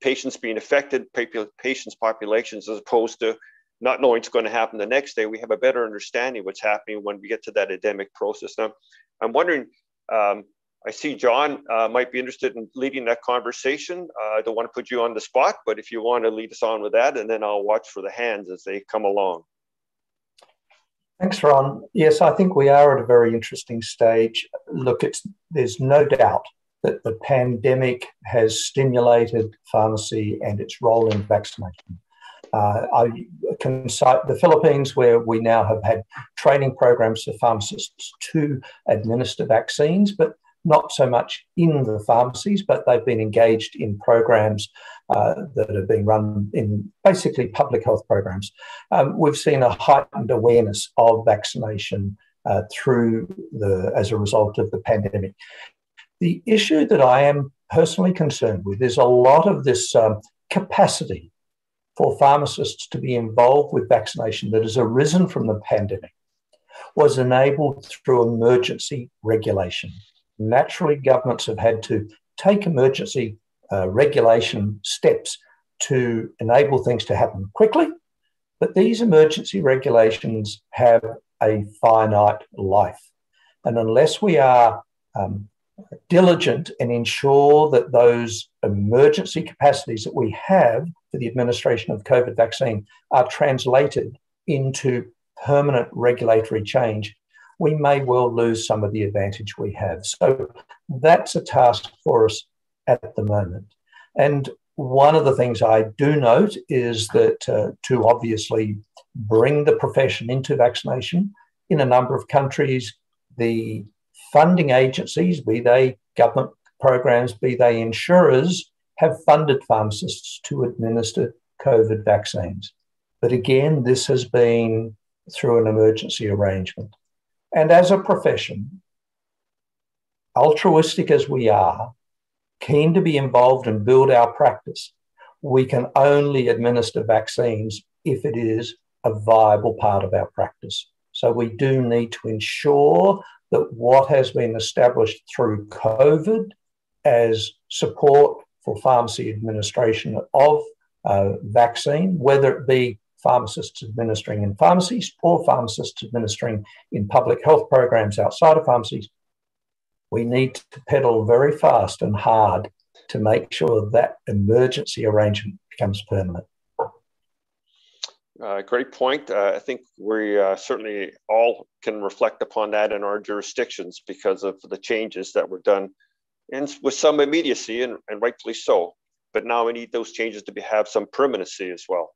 patients being affected, patients populations, as opposed to not knowing what's going to happen the next day, we have a better understanding of what's happening when we get to that endemic process. Now, I'm wondering, um, I see John uh, might be interested in leading that conversation. Uh, I don't want to put you on the spot, but if you want to lead us on with that, and then I'll watch for the hands as they come along. Thanks, Ron. Yes, I think we are at a very interesting stage. Look, it's, there's no doubt that the pandemic has stimulated pharmacy and its role in vaccination. Uh, I can cite the Philippines, where we now have had training programs for pharmacists to administer vaccines, but not so much in the pharmacies, but they've been engaged in programs uh, that are being run in basically public health programs. Um, we've seen a heightened awareness of vaccination uh, through the as a result of the pandemic. The issue that I am personally concerned with is a lot of this um, capacity for pharmacists to be involved with vaccination that has arisen from the pandemic was enabled through emergency regulation. Naturally, governments have had to take emergency uh, regulation steps to enable things to happen quickly, but these emergency regulations have a finite life. And unless we are um, diligent and ensure that those emergency capacities that we have for the administration of COVID vaccine are translated into permanent regulatory change, we may well lose some of the advantage we have. So that's a task for us at the moment. And one of the things I do note is that uh, to obviously bring the profession into vaccination in a number of countries, the funding agencies, be they government programs, be they insurers, have funded pharmacists to administer COVID vaccines. But again, this has been through an emergency arrangement. And as a profession, altruistic as we are, keen to be involved and build our practice, we can only administer vaccines if it is a viable part of our practice. So we do need to ensure that what has been established through COVID as support for pharmacy administration of uh, vaccine, whether it be pharmacists administering in pharmacies or pharmacists administering in public health programs outside of pharmacies, we need to pedal very fast and hard to make sure that emergency arrangement becomes permanent. Uh, great point. Uh, I think we uh, certainly all can reflect upon that in our jurisdictions because of the changes that were done and with some immediacy and, and rightfully so. But now we need those changes to be, have some permanency as well.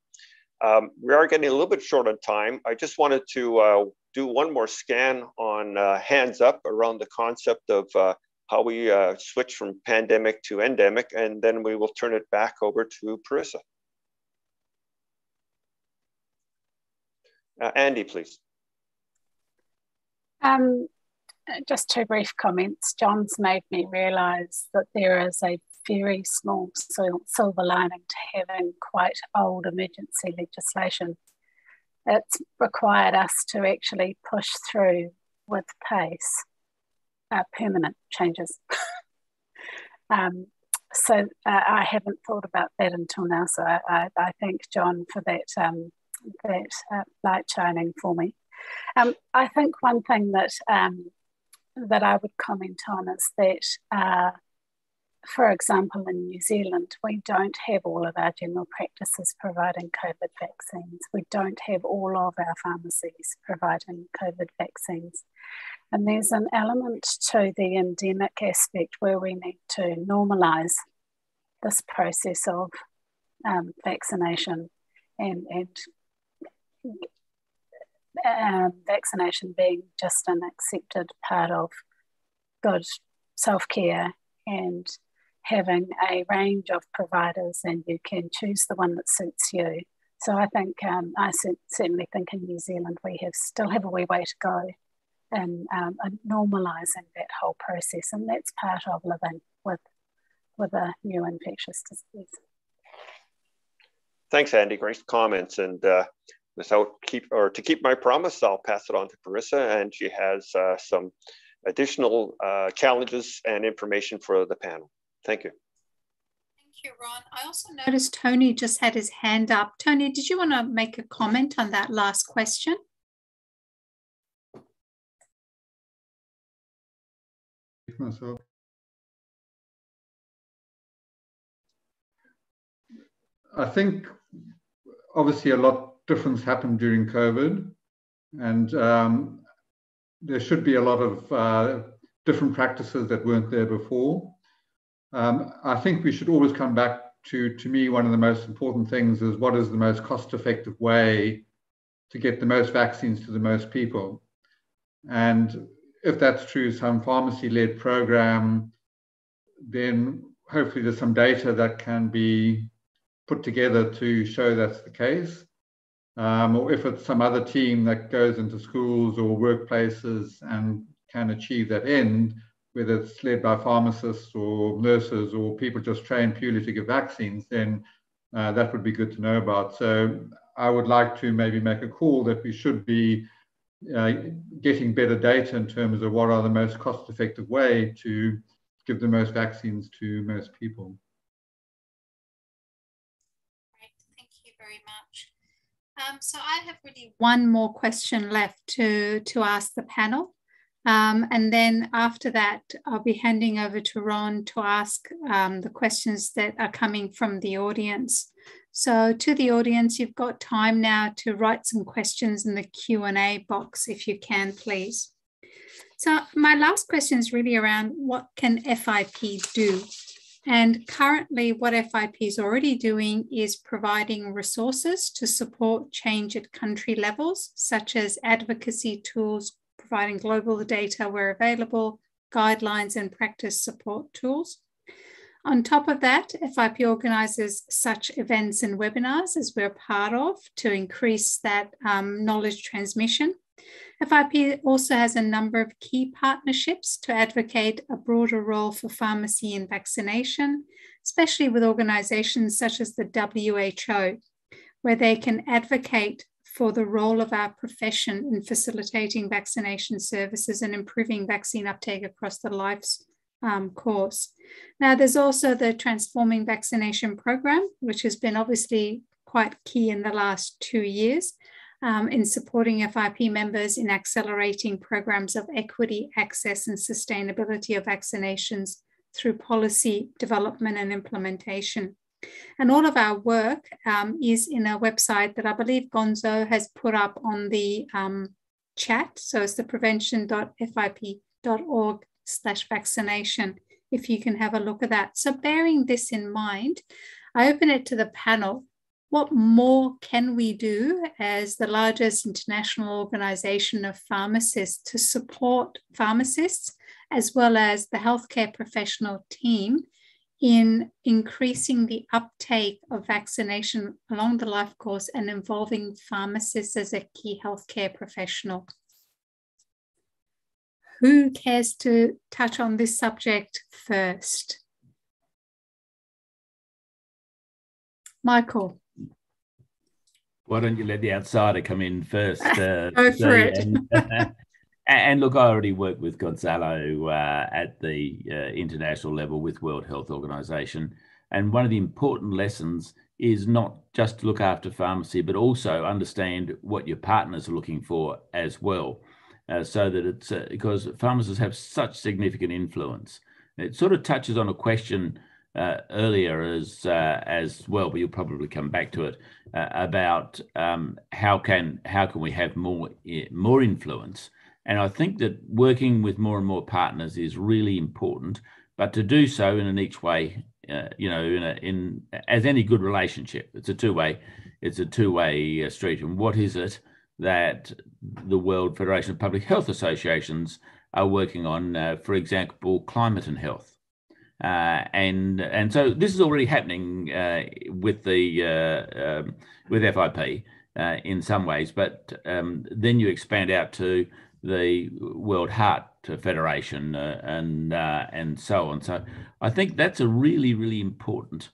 Um, we are getting a little bit short on time. I just wanted to uh, do one more scan on uh, hands up around the concept of uh, how we switch from pandemic to endemic, and then we will turn it back over to Parisa. Uh, Andy, please. Um, just two brief comments. John's made me realise that there is a very small silver lining to having quite old emergency legislation. It's required us to actually push through with pace uh, permanent changes. um, so uh, I haven't thought about that until now. So I, I, I thank John for that um, that uh, light shining for me. Um, I think one thing that um, that I would comment on is that, uh, for example, in New Zealand, we don't have all of our general practices providing COVID vaccines. We don't have all of our pharmacies providing COVID vaccines. And there's an element to the endemic aspect where we need to normalise this process of um, vaccination and, and um, vaccination being just an accepted part of good self care and having a range of providers and you can choose the one that suits you. So I think um, I certainly think in New Zealand we have still have a wee way to go in um, normalising that whole process, and that's part of living with with a new infectious disease. Thanks, Andy. Great comments, and uh, without keep or to keep my promise, I'll pass it on to Parisa, and she has uh, some additional uh, challenges and information for the panel. Thank you. Thank you, Ron. I also noticed Tony just had his hand up. Tony, did you want to make a comment on that last question? Myself. I think obviously a lot difference happened during COVID, and um, there should be a lot of uh, different practices that weren't there before. Um, I think we should always come back to, to me, one of the most important things is what is the most cost effective way to get the most vaccines to the most people. And if that's true, some pharmacy led program, then hopefully there's some data that can be put together to show that's the case um, or if it's some other team that goes into schools or workplaces and can achieve that end, whether it's led by pharmacists or nurses or people just trained purely to give vaccines, then uh, that would be good to know about. So I would like to maybe make a call that we should be uh, getting better data in terms of what are the most cost effective way to give the most vaccines to most people. Um, so I have really one more question left to, to ask the panel. Um, and then after that, I'll be handing over to Ron to ask um, the questions that are coming from the audience. So to the audience, you've got time now to write some questions in the Q&A box if you can, please. So my last question is really around what can FIP do and currently, what FIP is already doing is providing resources to support change at country levels, such as advocacy tools, providing global data where available, guidelines, and practice support tools. On top of that, FIP organises such events and webinars as we're part of to increase that um, knowledge transmission FIP also has a number of key partnerships to advocate a broader role for pharmacy in vaccination, especially with organizations such as the WHO, where they can advocate for the role of our profession in facilitating vaccination services and improving vaccine uptake across the life's um, course. Now, there's also the Transforming Vaccination Program, which has been obviously quite key in the last two years, um, in supporting FIP members in accelerating programs of equity, access, and sustainability of vaccinations through policy development and implementation. And all of our work um, is in a website that I believe Gonzo has put up on the um, chat. So it's the prevention.fip.org slash vaccination, if you can have a look at that. So bearing this in mind, I open it to the panel what more can we do as the largest international organization of pharmacists to support pharmacists as well as the healthcare professional team in increasing the uptake of vaccination along the life course and involving pharmacists as a key healthcare professional? Who cares to touch on this subject first? Michael. Why don't you let the outsider come in first? Uh, Go for it. And, and, look, I already work with Gonzalo uh, at the uh, international level with World Health Organization. And one of the important lessons is not just to look after pharmacy, but also understand what your partners are looking for as well. Uh, so that it's uh, because pharmacists have such significant influence. It sort of touches on a question uh, earlier as uh, as well, but you'll probably come back to it uh, about um, how can how can we have more more influence. And I think that working with more and more partners is really important, but to do so in an each way, uh, you know, in a, in as any good relationship, it's a two way, it's a two way uh, street. And what is it that the World Federation of Public Health Associations are working on? Uh, for example, climate and health uh, and and so this is already happening uh, with the uh, um, with FIP uh, in some ways, but um, then you expand out to the World Heart Federation uh, and uh, and so on. So I think that's a really really important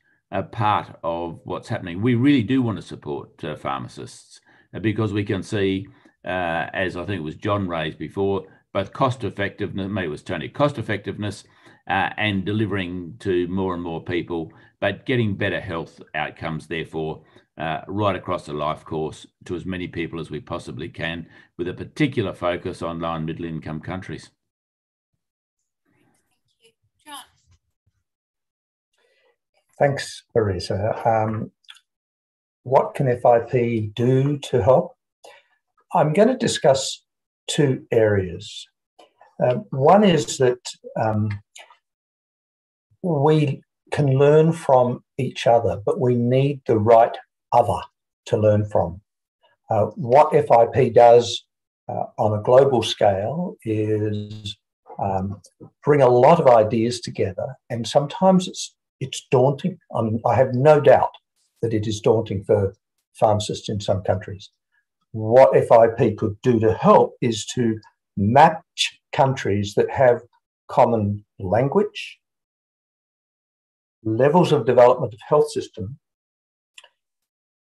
part of what's happening. We really do want to support pharmacists because we can see, as I think it was John raised before, both cost effectiveness. Maybe it was Tony cost effectiveness uh, and delivering to more and more people, but getting better health outcomes, therefore, uh, right across the life course to as many people as we possibly can, with a particular focus on low and middle income countries. Thanks, Parisa. Um, what can FIP do to help? I'm going to discuss two areas. Um, one is that um, we can learn from each other, but we need the right other to learn from. Uh, what FIP does uh, on a global scale is um, bring a lot of ideas together, and sometimes it's it's daunting. Um, I have no doubt that it is daunting for pharmacists in some countries. What FIP could do to help is to match countries that have common language, levels of development of health system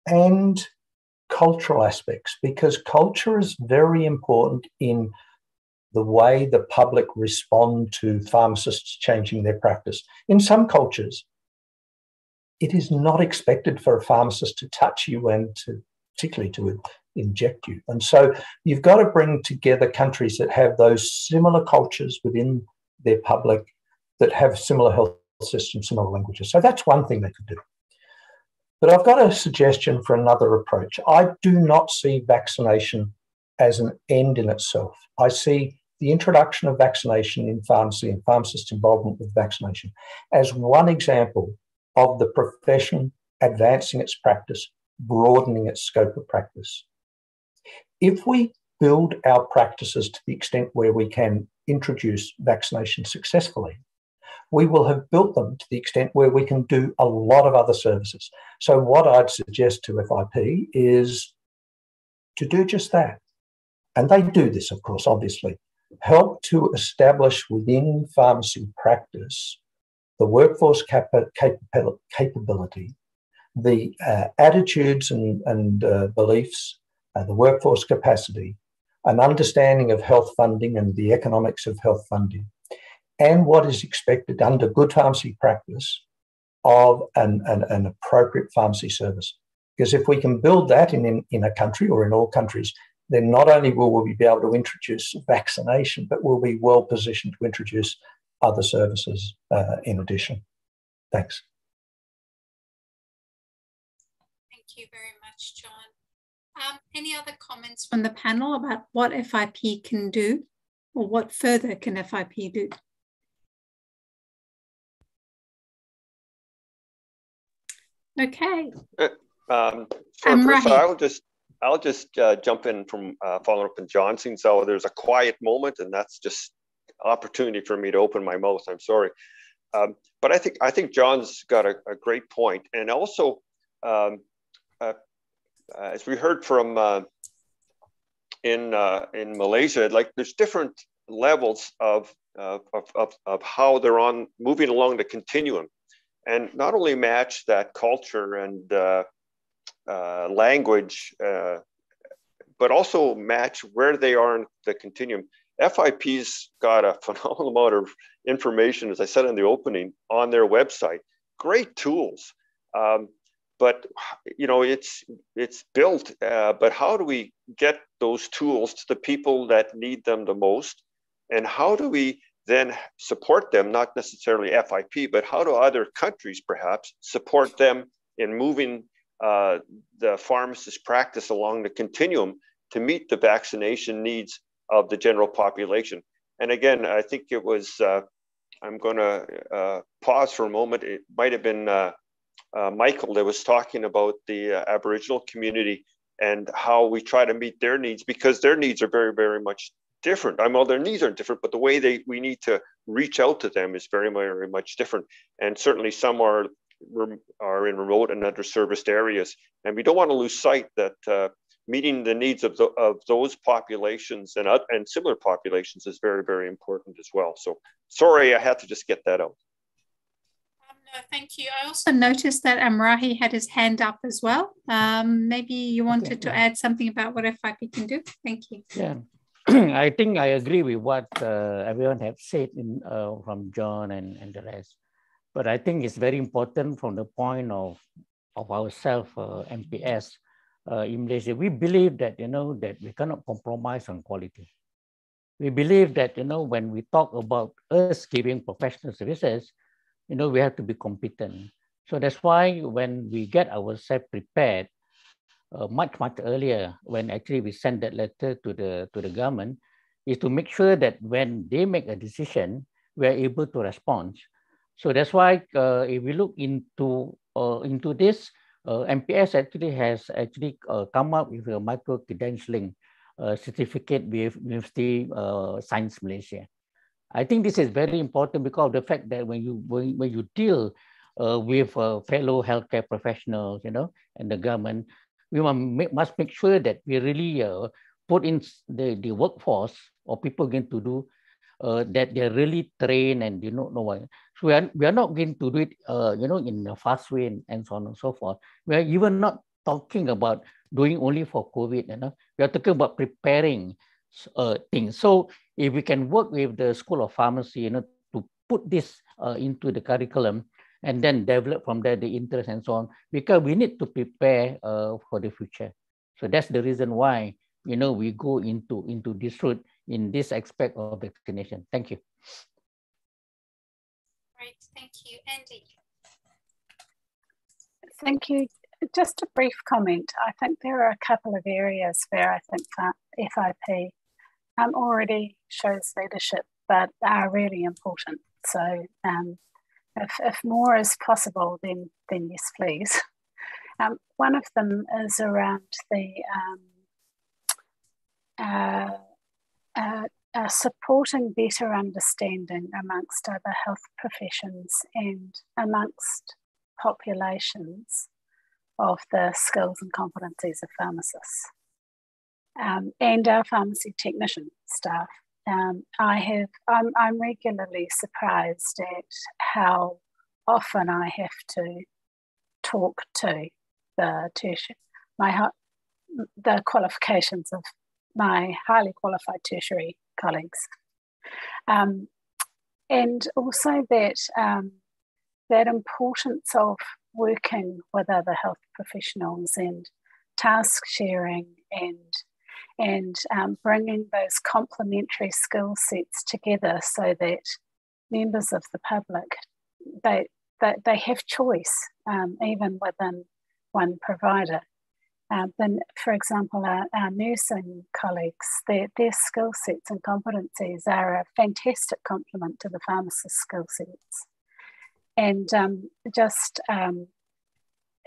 and cultural aspects because culture is very important in the way the public respond to pharmacists changing their practice. In some cultures, it is not expected for a pharmacist to touch you and to, particularly to inject you. And so you've got to bring together countries that have those similar cultures within their public, that have similar health systems, similar languages. So that's one thing they could do. But I've got a suggestion for another approach. I do not see vaccination as an end in itself. I see the introduction of vaccination in pharmacy and pharmacist involvement with vaccination as one example of the profession advancing its practice, broadening its scope of practice. If we build our practices to the extent where we can introduce vaccination successfully, we will have built them to the extent where we can do a lot of other services. So, what I'd suggest to FIP is to do just that. And they do this, of course, obviously. Help to establish within pharmacy practice the workforce cap- capability, the uh, attitudes and, and uh, beliefs, uh, the workforce capacity, an understanding of health funding and the economics of health funding, and what is expected under good pharmacy practice of an, an, an appropriate pharmacy service. Because if we can build that in, in, in a country or in all countries, then not only will we be able to introduce vaccination, but we'll be well positioned to introduce other services uh, in addition. Thanks. Thank you very much, John. Um, any other comments from the panel about what FIP can do or what further can FIP do? Okay. Uh, Um, so I'll just I'll just uh, jump in from uh, following up on Johnson. So there's a quiet moment, and that's just opportunity for me to open my mouth. I'm sorry, um, but I think I think John's got a, a great point, and also um, uh, as we heard from uh, in uh, in Malaysia, like there's different levels of, of, of, of how they're on moving along the continuum, and not only match that culture and uh, uh, language, uh, but also match where they are in the continuum. FIP's got a phenomenal amount of information, as I said in the opening, on their website. Great tools, um, but you know it's it's built. Uh, but how do we get those tools to the people that need them the most, and how do we then support them? Not necessarily FIP, but how do other countries perhaps support them in moving uh, the pharmacist practice along the continuum to meet the vaccination needs of the general population. And again, I think it was, uh, I'm going to uh, pause for a moment. It might have been uh, uh, Michael that was talking about the Aboriginal community and how we try to meet their needs because their needs are very, very much different. I mean, well, their needs are different, but the way they we need to reach out to them is very, very much different. And certainly some are are in remote and underserviced areas. And we don't want to lose sight that uh, meeting the needs of, the, of those populations and, uh, and similar populations is very, very important as well. So sorry, I had to just get that out. Um, no, thank you. I also noticed that Amrahi had his hand up as well. Um, maybe you wanted okay. to add something about what FIP can do. Thank you. Yeah. I think I agree with what uh, everyone have said in, uh, from John and, and the rest. But I think it's very important from the point of, of ourselves, uh, MPS uh, in Malaysia. We believe that, you know, that we cannot compromise on quality. We believe that, you know, when we talk about us giving professional services, you know, we have to be competent. So that's why when we get ourselves prepared, uh, much much earlier when actually we send that letter to the to the government is to make sure that when they make a decision we are able to respond so that's why uh, if we look into uh, into this, uh, MPS actually has actually uh, come up with a micro credentialing uh, certificate with University uh, Science Malaysia. I think this is very important because of the fact that when you when, when you deal with fellow healthcare professionals, you know, and the government, we must make, sure that we really put in the, the workforce or people going to do uh, that they're really trained and you know know why. So we are, we are not going to do it, uh, you know, in a fast way and, and so on and so forth. We are even not talking about doing only for COVID. You know, we are talking about preparing uh, things. So if we can work with the School of Pharmacy, you know, to put this uh, into the curriculum and then develop from there the interest and so on, because we need to prepare uh, for the future. So that's the reason why, you know, we go into, into this route in this aspect of vaccination. Thank you. Great, thank you. Andy. Thank you. Just a brief comment. I think there are a couple of areas where I think that FIP um, already shows leadership, but are really important. So um, if, if more is possible, then, then yes, please. Um, one of them is around the um, uh, uh, uh, supporting better understanding amongst other health professions and amongst populations of the skills and competencies of pharmacists um, and our pharmacy technician staff. Um, I have, I'm, I'm regularly surprised at how often I have to talk to the tertiary, my the qualifications of my highly qualified tertiary colleagues. Um, and also that, um, that importance of working with other health professionals and task sharing and and um, bringing those complementary skill sets together so that members of the public they they, they have choice um, even within one provider uh, then, for example, our, our nursing colleagues, their, their skill sets and competencies are a fantastic complement to the pharmacist skill sets. And um, just um,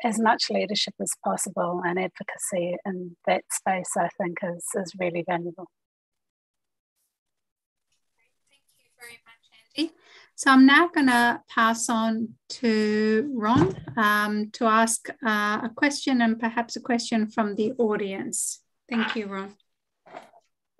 as much leadership as possible and advocacy in that space, I think, is, is really valuable. Thank you very much, Andy. So I'm now going to pass on to Ron um, to ask uh, a question and perhaps a question from the audience. Thank you, Ron.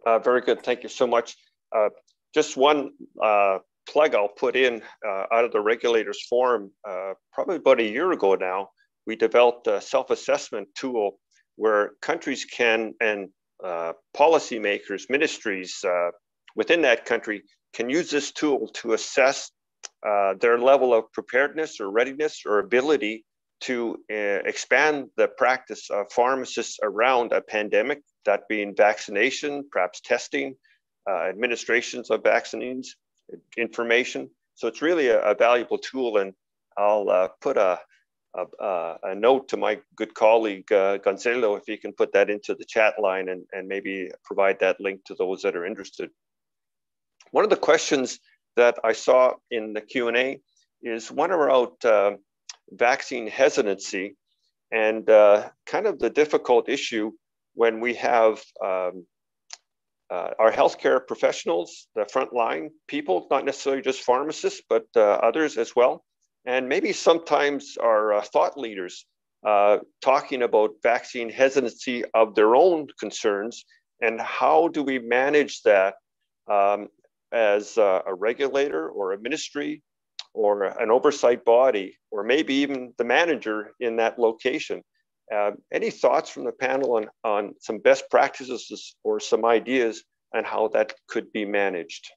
Uh, very good. Thank you so much. Uh, just one uh, plug I'll put in uh, out of the regulators forum, uh, probably about a year ago now, we developed a self-assessment tool where countries can and uh, policymakers, ministries uh, within that country can use this tool to assess uh, their level of preparedness or readiness or ability to uh, expand the practice of pharmacists around a pandemic, that being vaccination, perhaps testing, uh, administrations of vaccines, information. So it's really a, a valuable tool, and I'll uh, put a, a, a, note to my good colleague uh, Gonzalo if he can put that into the chat line and, and maybe provide that link to those that are interested. One of the questions that I saw in the Q&A is one about uh, vaccine hesitancy and uh, kind of the difficult issue when we have um, uh, our healthcare professionals, the frontline people, not necessarily just pharmacists, but uh, others as well. And maybe sometimes our uh, thought leaders uh, talking about vaccine hesitancy of their own concerns and how do we manage that um, as a, a regulator or a ministry or an oversight body, or maybe even the manager in that location. Uh, any thoughts from the panel on, on some best practices or some ideas on how that could be managed?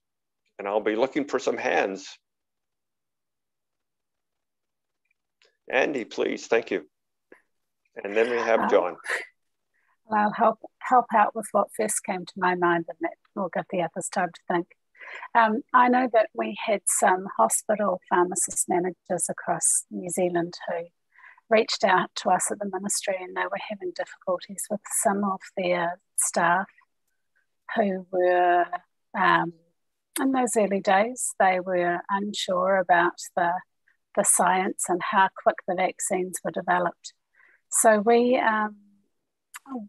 And I'll be looking for some hands. Andy, please, thank you. And then we have John. I'll help help out with what first came to my mind, and that will give the others time to think. Um, I know that we had some hospital pharmacist managers across New Zealand who reached out to us at the ministry and they were having difficulties with some of their staff who were, um, in those early days, they were unsure about the, the science and how quick the vaccines were developed. So we, um,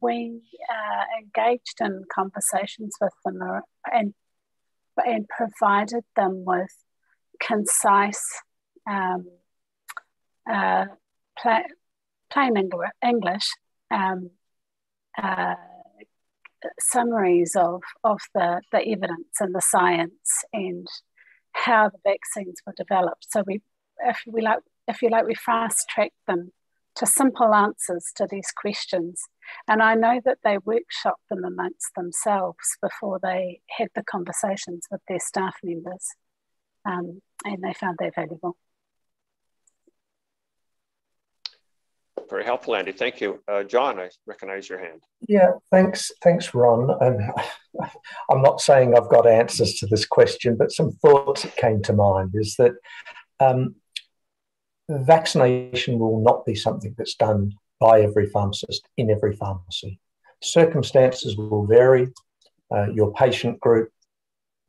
we uh, engaged in conversations with them and, and provided them with concise um, uh, plain English um, uh, summaries of, of the, the evidence and the science and how the vaccines were developed. So we, if we like, if you like, we fast track them to simple answers to these questions. And I know that they workshop them amongst themselves before they had the conversations with their staff members, um, and they found that valuable. Very helpful, Andy. Thank you. Uh, John, I recognize your hand. Yeah, thanks, thanks, Ron. And I'm not saying I've got answers to this question, but some thoughts that came to mind is that um, vaccination will not be something that's done by every pharmacist in every pharmacy. Circumstances will vary, uh, your patient group,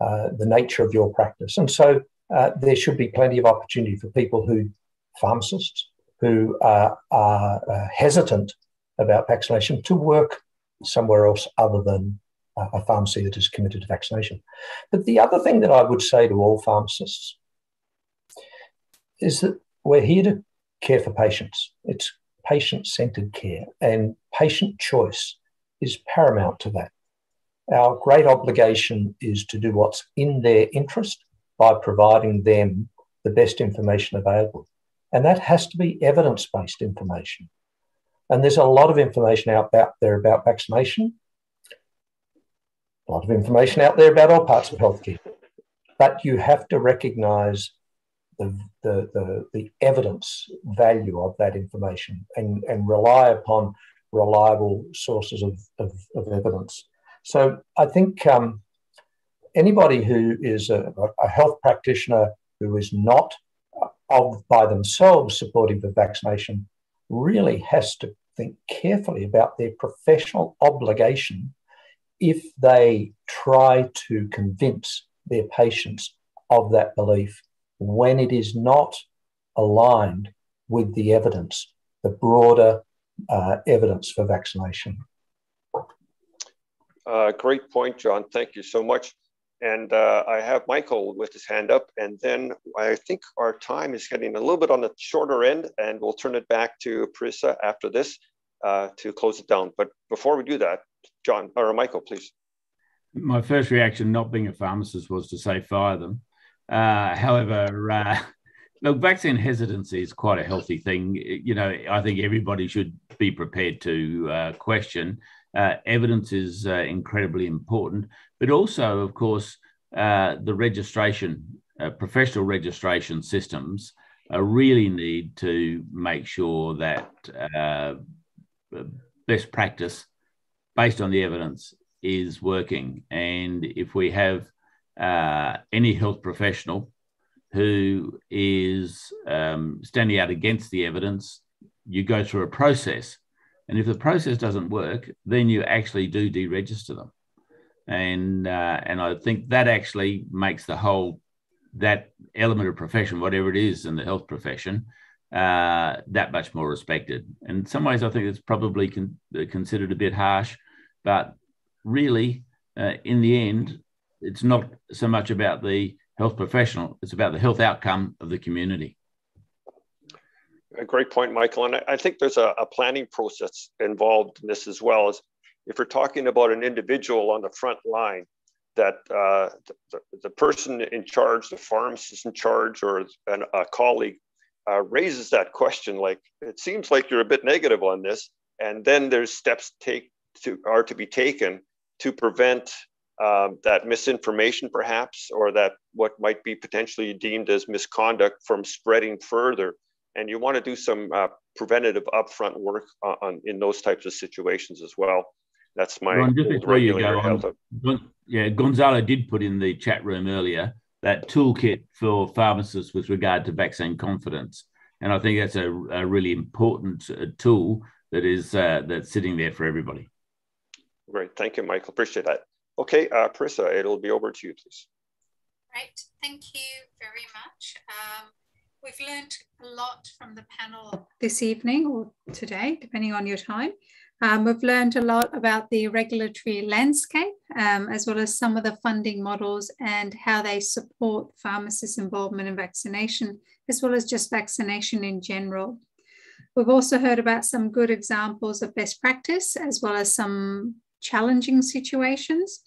uh, the nature of your practice. And so uh, there should be plenty of opportunity for people who, pharmacists, who are, are uh, hesitant about vaccination to work somewhere else other than a pharmacy that is committed to vaccination. But the other thing that I would say to all pharmacists is that we're here to care for patients. It's patient centered care, and patient choice is paramount to that. Our great obligation is to do what's in their interest by providing them the best information available. And that has to be evidence based information. And there's a lot of information out there about vaccination, a lot of information out there about all parts of healthcare. But you have to recognize the, the, the, the evidence value of that information and, and rely upon reliable sources of, of, of evidence. So I think um, anybody who is a, a health practitioner who is not of by themselves supporting the vaccination really has to think carefully about their professional obligation if they try to convince their patients of that belief when it is not aligned with the evidence the broader uh, evidence for vaccination. Uh, great point, John. Thank you so much. And uh, I have Michael with his hand up, and then I think our time is getting a little bit on the shorter end, and we'll turn it back to Parisa after this uh, to close it down. But before we do that, John or Michael, please. My first reaction, not being a pharmacist, was to say fire them. Uh, however, uh, look, vaccine hesitancy is quite a healthy thing. You know, I think everybody should be prepared to uh, question. Uh, evidence is uh, incredibly important, but also, of course, uh, the registration, professional registration systems really need to make sure that best practice based on the evidence is working. And if we have uh, any health professional who is um, standing out against the evidence, you go through a process. And if the process doesn't work, then you actually do deregister them and uh, and I think that actually makes the whole that element of profession, whatever it is in the health profession, uh, that much more respected. And in some ways, I think it's probably con- considered a bit harsh, but really, uh, in the end, it's not so much about the health professional; it's about the health outcome of the community. A great point, Michael. And I, think there's a, a, planning process involved in this as well. As if we're talking about an individual on the front line, that uh, the, the, person in charge, the pharmacist in charge, or an, a colleague uh, raises that question, like it seems like you're a bit negative on this, and then there's steps take to are to be taken to prevent um, that misinformation, perhaps, or that what might be potentially deemed as misconduct from spreading further. And you want to do some uh, preventative upfront work on, in those types of situations as well. That's my Ron, just before you go on, yeah, Gonzalo did put in the chat room earlier that toolkit for pharmacists with regard to vaccine confidence, and I think that's a, a really important uh, tool that is uh, that's sitting there for everybody. Great, thank you, Michael. Appreciate that. Okay, uh, Parisa, it'll be over to you, please. Great, thank you very much. Um, we've learned a lot from the panel this evening or today, depending on your time. Um, we've learned a lot about the regulatory landscape, um, as well as some of the funding models and how they support pharmacists' involvement in vaccination, as well as just vaccination in general. We've also heard about some good examples of best practice, as well as some challenging situations,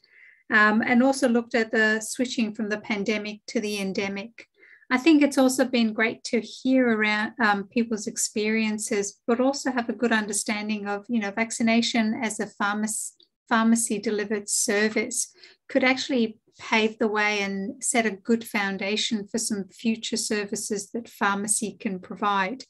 um, and also looked at the switching from the pandemic to the endemic. I think it's also been great to hear around um, people's experiences, but also have a good understanding of, you know, vaccination as a pharmacy, pharmacy delivered service could actually pave the way and set a good foundation for some future services that pharmacy can provide.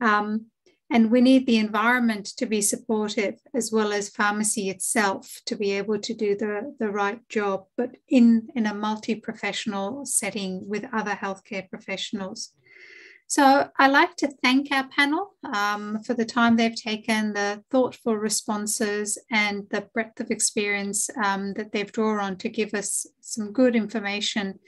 Um, and we need the environment to be supportive as well as pharmacy itself to be able to do the, the right job, but in, in a multi professional setting with other healthcare professionals. So I'd like to thank our panel um, for the time they've taken, the thoughtful responses, and the breadth of experience um, that they've drawn on to give us some good information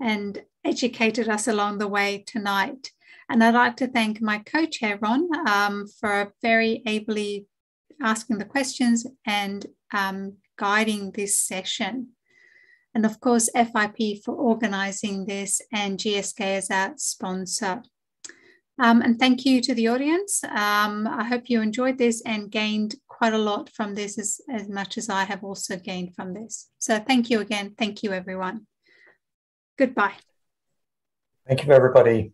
and educated us along the way tonight. And I'd like to thank my co-chair, Ron, um, for very ably asking the questions and um, guiding this session. And of course, FIP for organizing this and GSK as our sponsor. Um, and thank you to the audience. Um, I hope you enjoyed this and gained quite a lot from this as, as much as I have also gained from this. So thank you again. Thank you, everyone. Goodbye. Thank you, everybody.